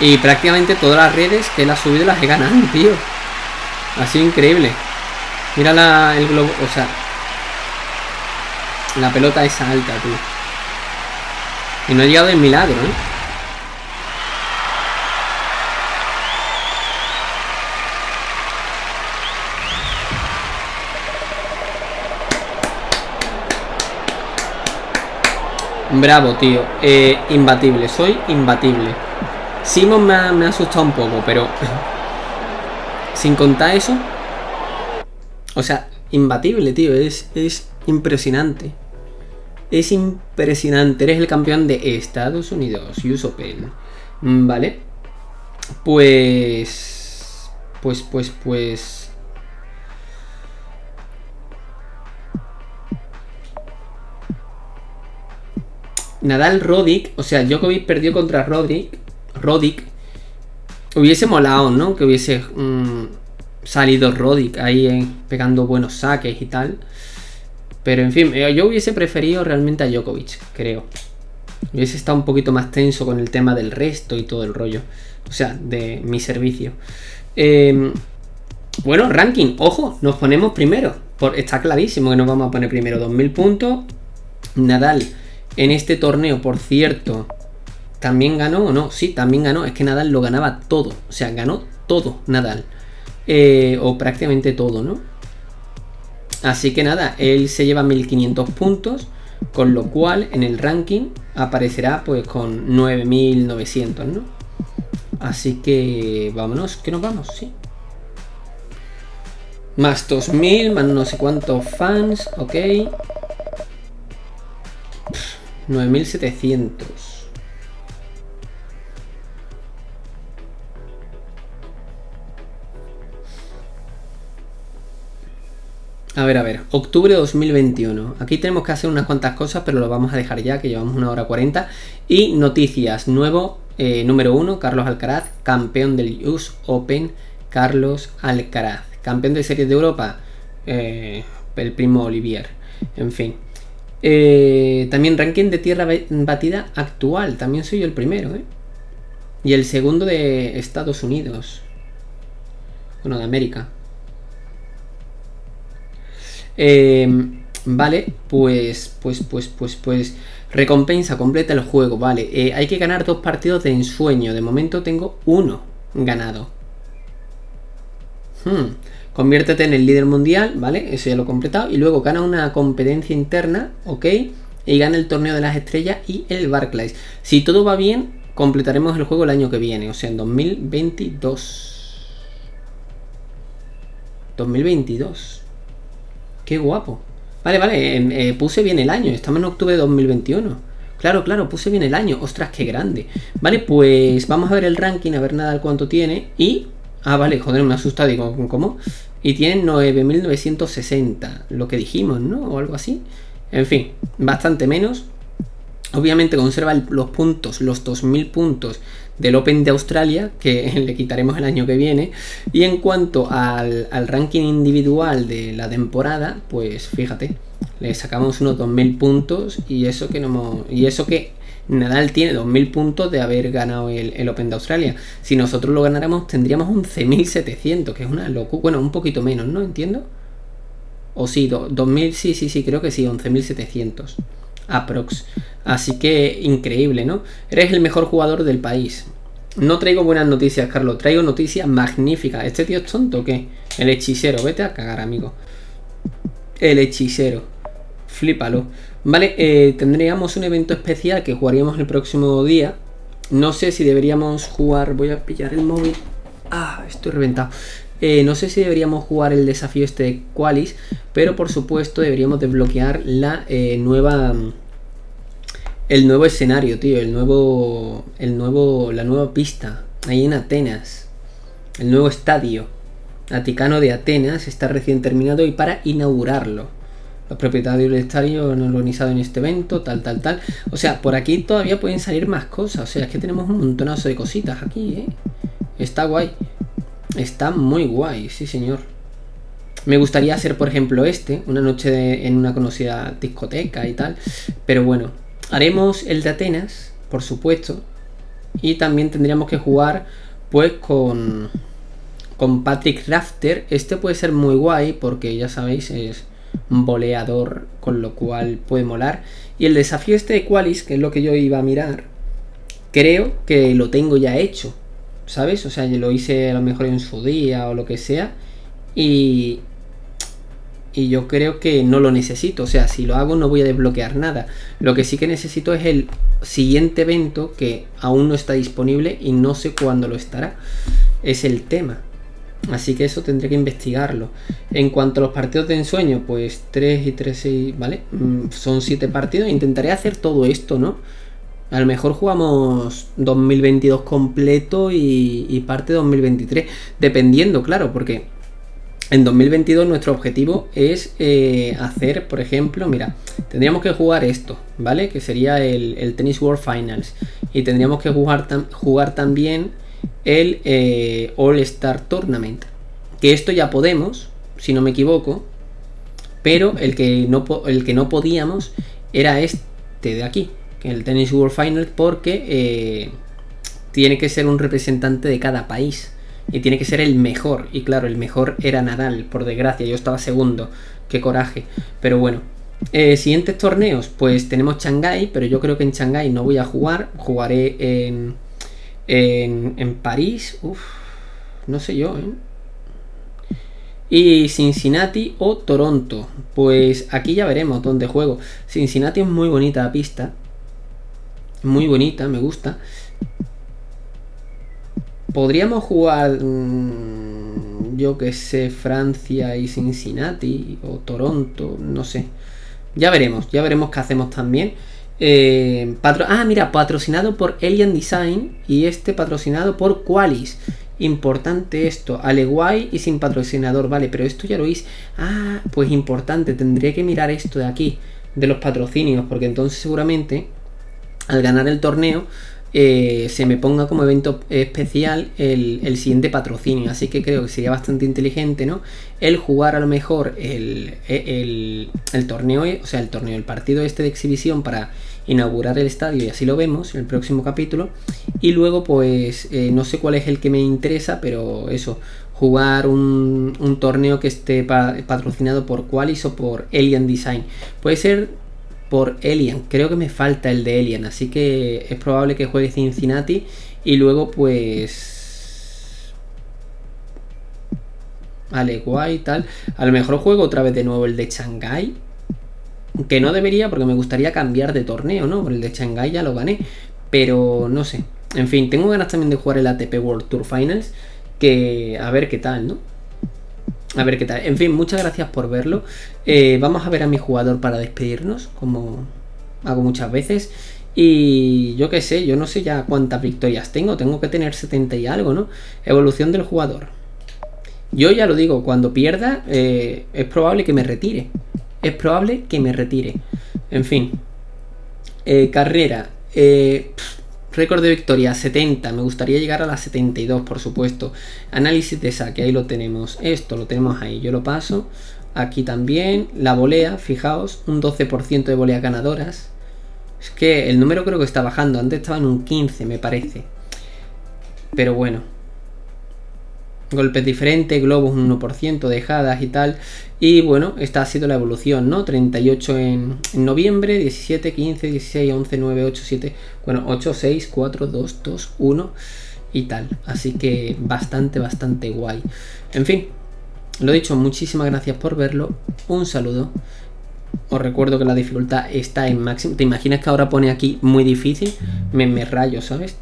Y prácticamente todas las redes que él ha subido las he ganado, tío. Sido increíble. Mira la, el globo, o sea... La pelota esa alta, tío. Y no ha llegado el milagro, ¿eh? Bravo, tío. Eh, imbatible, soy imbatible. Simon me ha, asustado un poco, pero... Sin contar eso... O sea, imbatible, tío. Es, es impresionante. Es impresionante. Eres el campeón de Estados Unidos, US Open. Mm, Vale. Pues... Pues, pues, pues... Nadal Roddick, o sea, Djokovic perdió contra Roddick. Roddick. Hubiese molado, ¿no? Que hubiese mm, salido Roddick ahí pegando buenos saques y tal. Pero en fin, eh, yo hubiese preferido realmente a Djokovic, creo. Hubiese estado un poquito más tenso con el tema del resto y todo el rollo. O sea, de mi servicio. Eh, bueno, ranking, ojo, nos ponemos primero. Por, está clarísimo que nos vamos a poner primero 2000 puntos. Nadal en este torneo, por cierto, también ganó o no. Sí, también ganó. Es que Nadal lo ganaba todo. O sea, ganó todo Nadal. Eh, o prácticamente todo, ¿no? Así que nada, él se lleva 1500 puntos. Con lo cual en el ranking aparecerá pues con 9900, ¿no? Así que vámonos, que nos vamos, sí. Más 2000, más no sé cuántos fans, ok. 9700. A ver, a ver, octubre de 2021. Aquí tenemos que hacer unas cuantas cosas, pero lo vamos a dejar ya, que llevamos una hora 40. Y noticias, nuevo eh, número uno, Carlos Alcaraz, campeón del US Open, Carlos Alcaraz. Campeón de Series de Europa, eh, el primo Olivier. En fin. Eh, también ranking de tierra ba- batida actual, también soy yo el primero, ¿eh? Y el segundo de Estados Unidos. Bueno, de América. Eh, vale, pues, pues, pues, pues, pues. Recompensa, completa el juego, vale. Eh, hay que ganar dos partidos de ensueño. De momento tengo uno ganado. Hmm. Conviértete en el líder mundial, ¿vale? Eso ya lo he completado. Y luego gana una competencia interna, ¿ok? Y gana el torneo de las estrellas y el Barclays. Si todo va bien, completaremos el juego el año que viene, o sea, en 2022. 2022. Qué guapo. Vale, vale, eh, puse bien el año. Estamos en octubre de 2021. Claro, claro, puse bien el año. Ostras, qué grande. Vale, pues vamos a ver el ranking, a ver nada cuánto tiene. Y. Ah, vale, joder, me ha asustado. Digo, ¿cómo? Y tiene 9960, lo que dijimos, ¿no? O algo así. En fin, bastante menos. Obviamente conserva los puntos, los 2000 puntos del Open de Australia, que le quitaremos el año que viene. Y en cuanto al, ranking individual de la temporada, pues fíjate, le sacamos unos 2000 puntos y eso que no y eso que Nadal tiene 2000 puntos de haber ganado el, Open de Australia. Si nosotros lo ganáramos, tendríamos 11.700, que es una locura. Bueno, un poquito menos, ¿no? ¿Entiendo? O sí, 2000, sí, sí, sí, creo que sí, 11.700 aprox. Así que increíble, ¿no? Eres el mejor jugador del país. No traigo buenas noticias, Carlos. Traigo noticias magníficas. ¿Este tío es tonto o qué? El hechicero. Vete a cagar, amigo. El hechicero. Flípalo. Vale, eh, tendríamos un evento especial que jugaríamos el próximo día. No sé si deberíamos jugar... Voy a pillar el móvil. Ah, estoy reventado. Eh, no sé si deberíamos jugar el desafío este de Qualis, pero por supuesto deberíamos desbloquear la eh, nueva el nuevo escenario, tío, el nuevo el nuevo la nueva pista ahí en Atenas. El nuevo estadio Aticano de Atenas está recién terminado y para inaugurarlo. Los propietarios del estadio han organizado en este evento, tal, tal, tal. O sea, por aquí todavía pueden salir más cosas. O sea, es que tenemos un montonazo de cositas aquí, ¿eh? Está guay. Está muy guay, sí señor. Me gustaría hacer, por ejemplo, este, una noche en una conocida discoteca y tal. Pero bueno, haremos el de Atenas, por supuesto. Y también tendríamos que jugar, pues, con, con Patrick Rafter. Este puede ser muy guay porque, ya sabéis, es boleador, con lo cual puede molar. Y el desafío este de Qualis, que es lo que yo iba a mirar, creo que lo tengo ya hecho. ¿sabes? O sea, yo lo hice a lo mejor en su día o lo que sea. Y, y yo creo que no lo necesito. O sea, si lo hago no voy a desbloquear nada. Lo que sí que necesito es el siguiente evento que aún no está disponible y no sé cuándo lo estará. Es el tema. Así que eso tendré que investigarlo. En cuanto a los partidos de ensueño, pues 3 y 3, 6, ¿vale? Mm, son 7 partidos. Intentaré hacer todo esto, ¿no? A lo mejor jugamos 2022 completo y, parte 2023. Dependiendo, claro, porque en 2022 nuestro objetivo es eh, hacer, por ejemplo, mira, tendríamos que jugar esto, ¿vale? Que sería el, Tennis World Finals. Y tendríamos que jugar, jugar también el eh, All Star Tournament. Que esto ya podemos, si no me equivoco. Pero el que no, el que no podíamos era este de aquí el Tennis World Final porque eh, tiene que ser un representante de cada país y tiene que ser el mejor. Y claro, el mejor era Nadal, por desgracia, yo estaba segundo, qué coraje. Pero bueno, eh, siguientes torneos, pues tenemos Shanghai, pero yo creo que en Shanghai no voy a jugar, jugaré en, en, en París, Uf, no sé yo, ¿eh? Y Cincinnati o Toronto. Pues aquí ya veremos dónde juego. Cincinnati es muy bonita la pista muy bonita, me gusta. Podríamos jugar, mm, yo que sé, Francia y Cincinnati o Toronto, no sé. Ya veremos, ya veremos qué hacemos también. Eh, ah, mira, patrocinado por Alien Design y este patrocinado por Qualis. Importante esto, Aleguay y sin patrocinador, vale, pero esto ya lo hice. Ah, pues importante, tendría que mirar esto de aquí, de los patrocinios, porque entonces seguramente al ganar el torneo eh, se me ponga como evento especial el, siguiente patrocinio. Así que creo que sería bastante inteligente, ¿no? El jugar a lo mejor el, el, torneo, o sea, el torneo, el partido este de exhibición para inaugurar el estadio y así lo vemos en el próximo capítulo. Y luego, pues, eh, no sé cuál es el que me interesa, pero eso, jugar un, un torneo que esté patrocinado por Qualis o por Alien Design. Puede ser por Alien. Creo que me falta el de Alien, así que es probable que juegue Cincinnati y luego pues... Vale, guay, tal. A lo mejor juego otra vez de nuevo el de Shanghai. Que no debería porque me gustaría cambiar de torneo, ¿no? Por el de Shanghai ya lo gané. Pero no sé. En fin, tengo ganas también de jugar el ATP World Tour Finals. Que a ver qué tal, ¿no? A ver qué tal. En fin, muchas gracias por verlo. Eh, vamos a ver a mi jugador para despedirnos, como hago muchas veces. Y yo qué sé, yo no sé ya cuántas victorias tengo. Tengo que tener 70 y algo, ¿no? Evolución del jugador. Yo ya lo digo, cuando pierda eh, es probable que me retire. Es probable que me retire. En fin. Eh, carrera. Eh, récord de victoria 70. Me gustaría llegar a las 72, por supuesto. Análisis de saque, ahí lo tenemos. Esto lo tenemos ahí. Yo lo paso. Aquí también. La volea, fijaos. Un 12% de voleas ganadoras. Es que el número creo que está bajando. Antes estaba en un 15, me parece. Pero bueno golpes diferentes, globos un 1%, dejadas y tal. Y bueno, esta ha sido la evolución, ¿no? 38 en, noviembre, 17, 15, 16, 11, 9, 8, 7, bueno, 8, 6, 4, 2, 2, 1 y tal. Así que bastante, bastante guay. En fin, lo dicho, muchísimas gracias por verlo. Un saludo. Os recuerdo que la dificultad está en máximo. ¿Te imaginas que ahora pone aquí muy difícil? Me, me rayo, ¿sabes?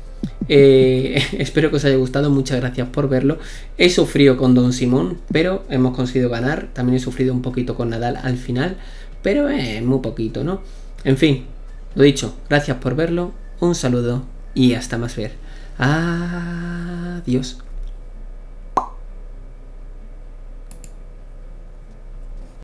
Eh, espero que os haya gustado, muchas gracias por verlo. He sufrido con Don Simón, pero hemos conseguido ganar. También he sufrido un poquito con Nadal al final, pero es muy poquito, ¿no? En fin, lo dicho, gracias por verlo, un saludo y hasta más ver. Adiós.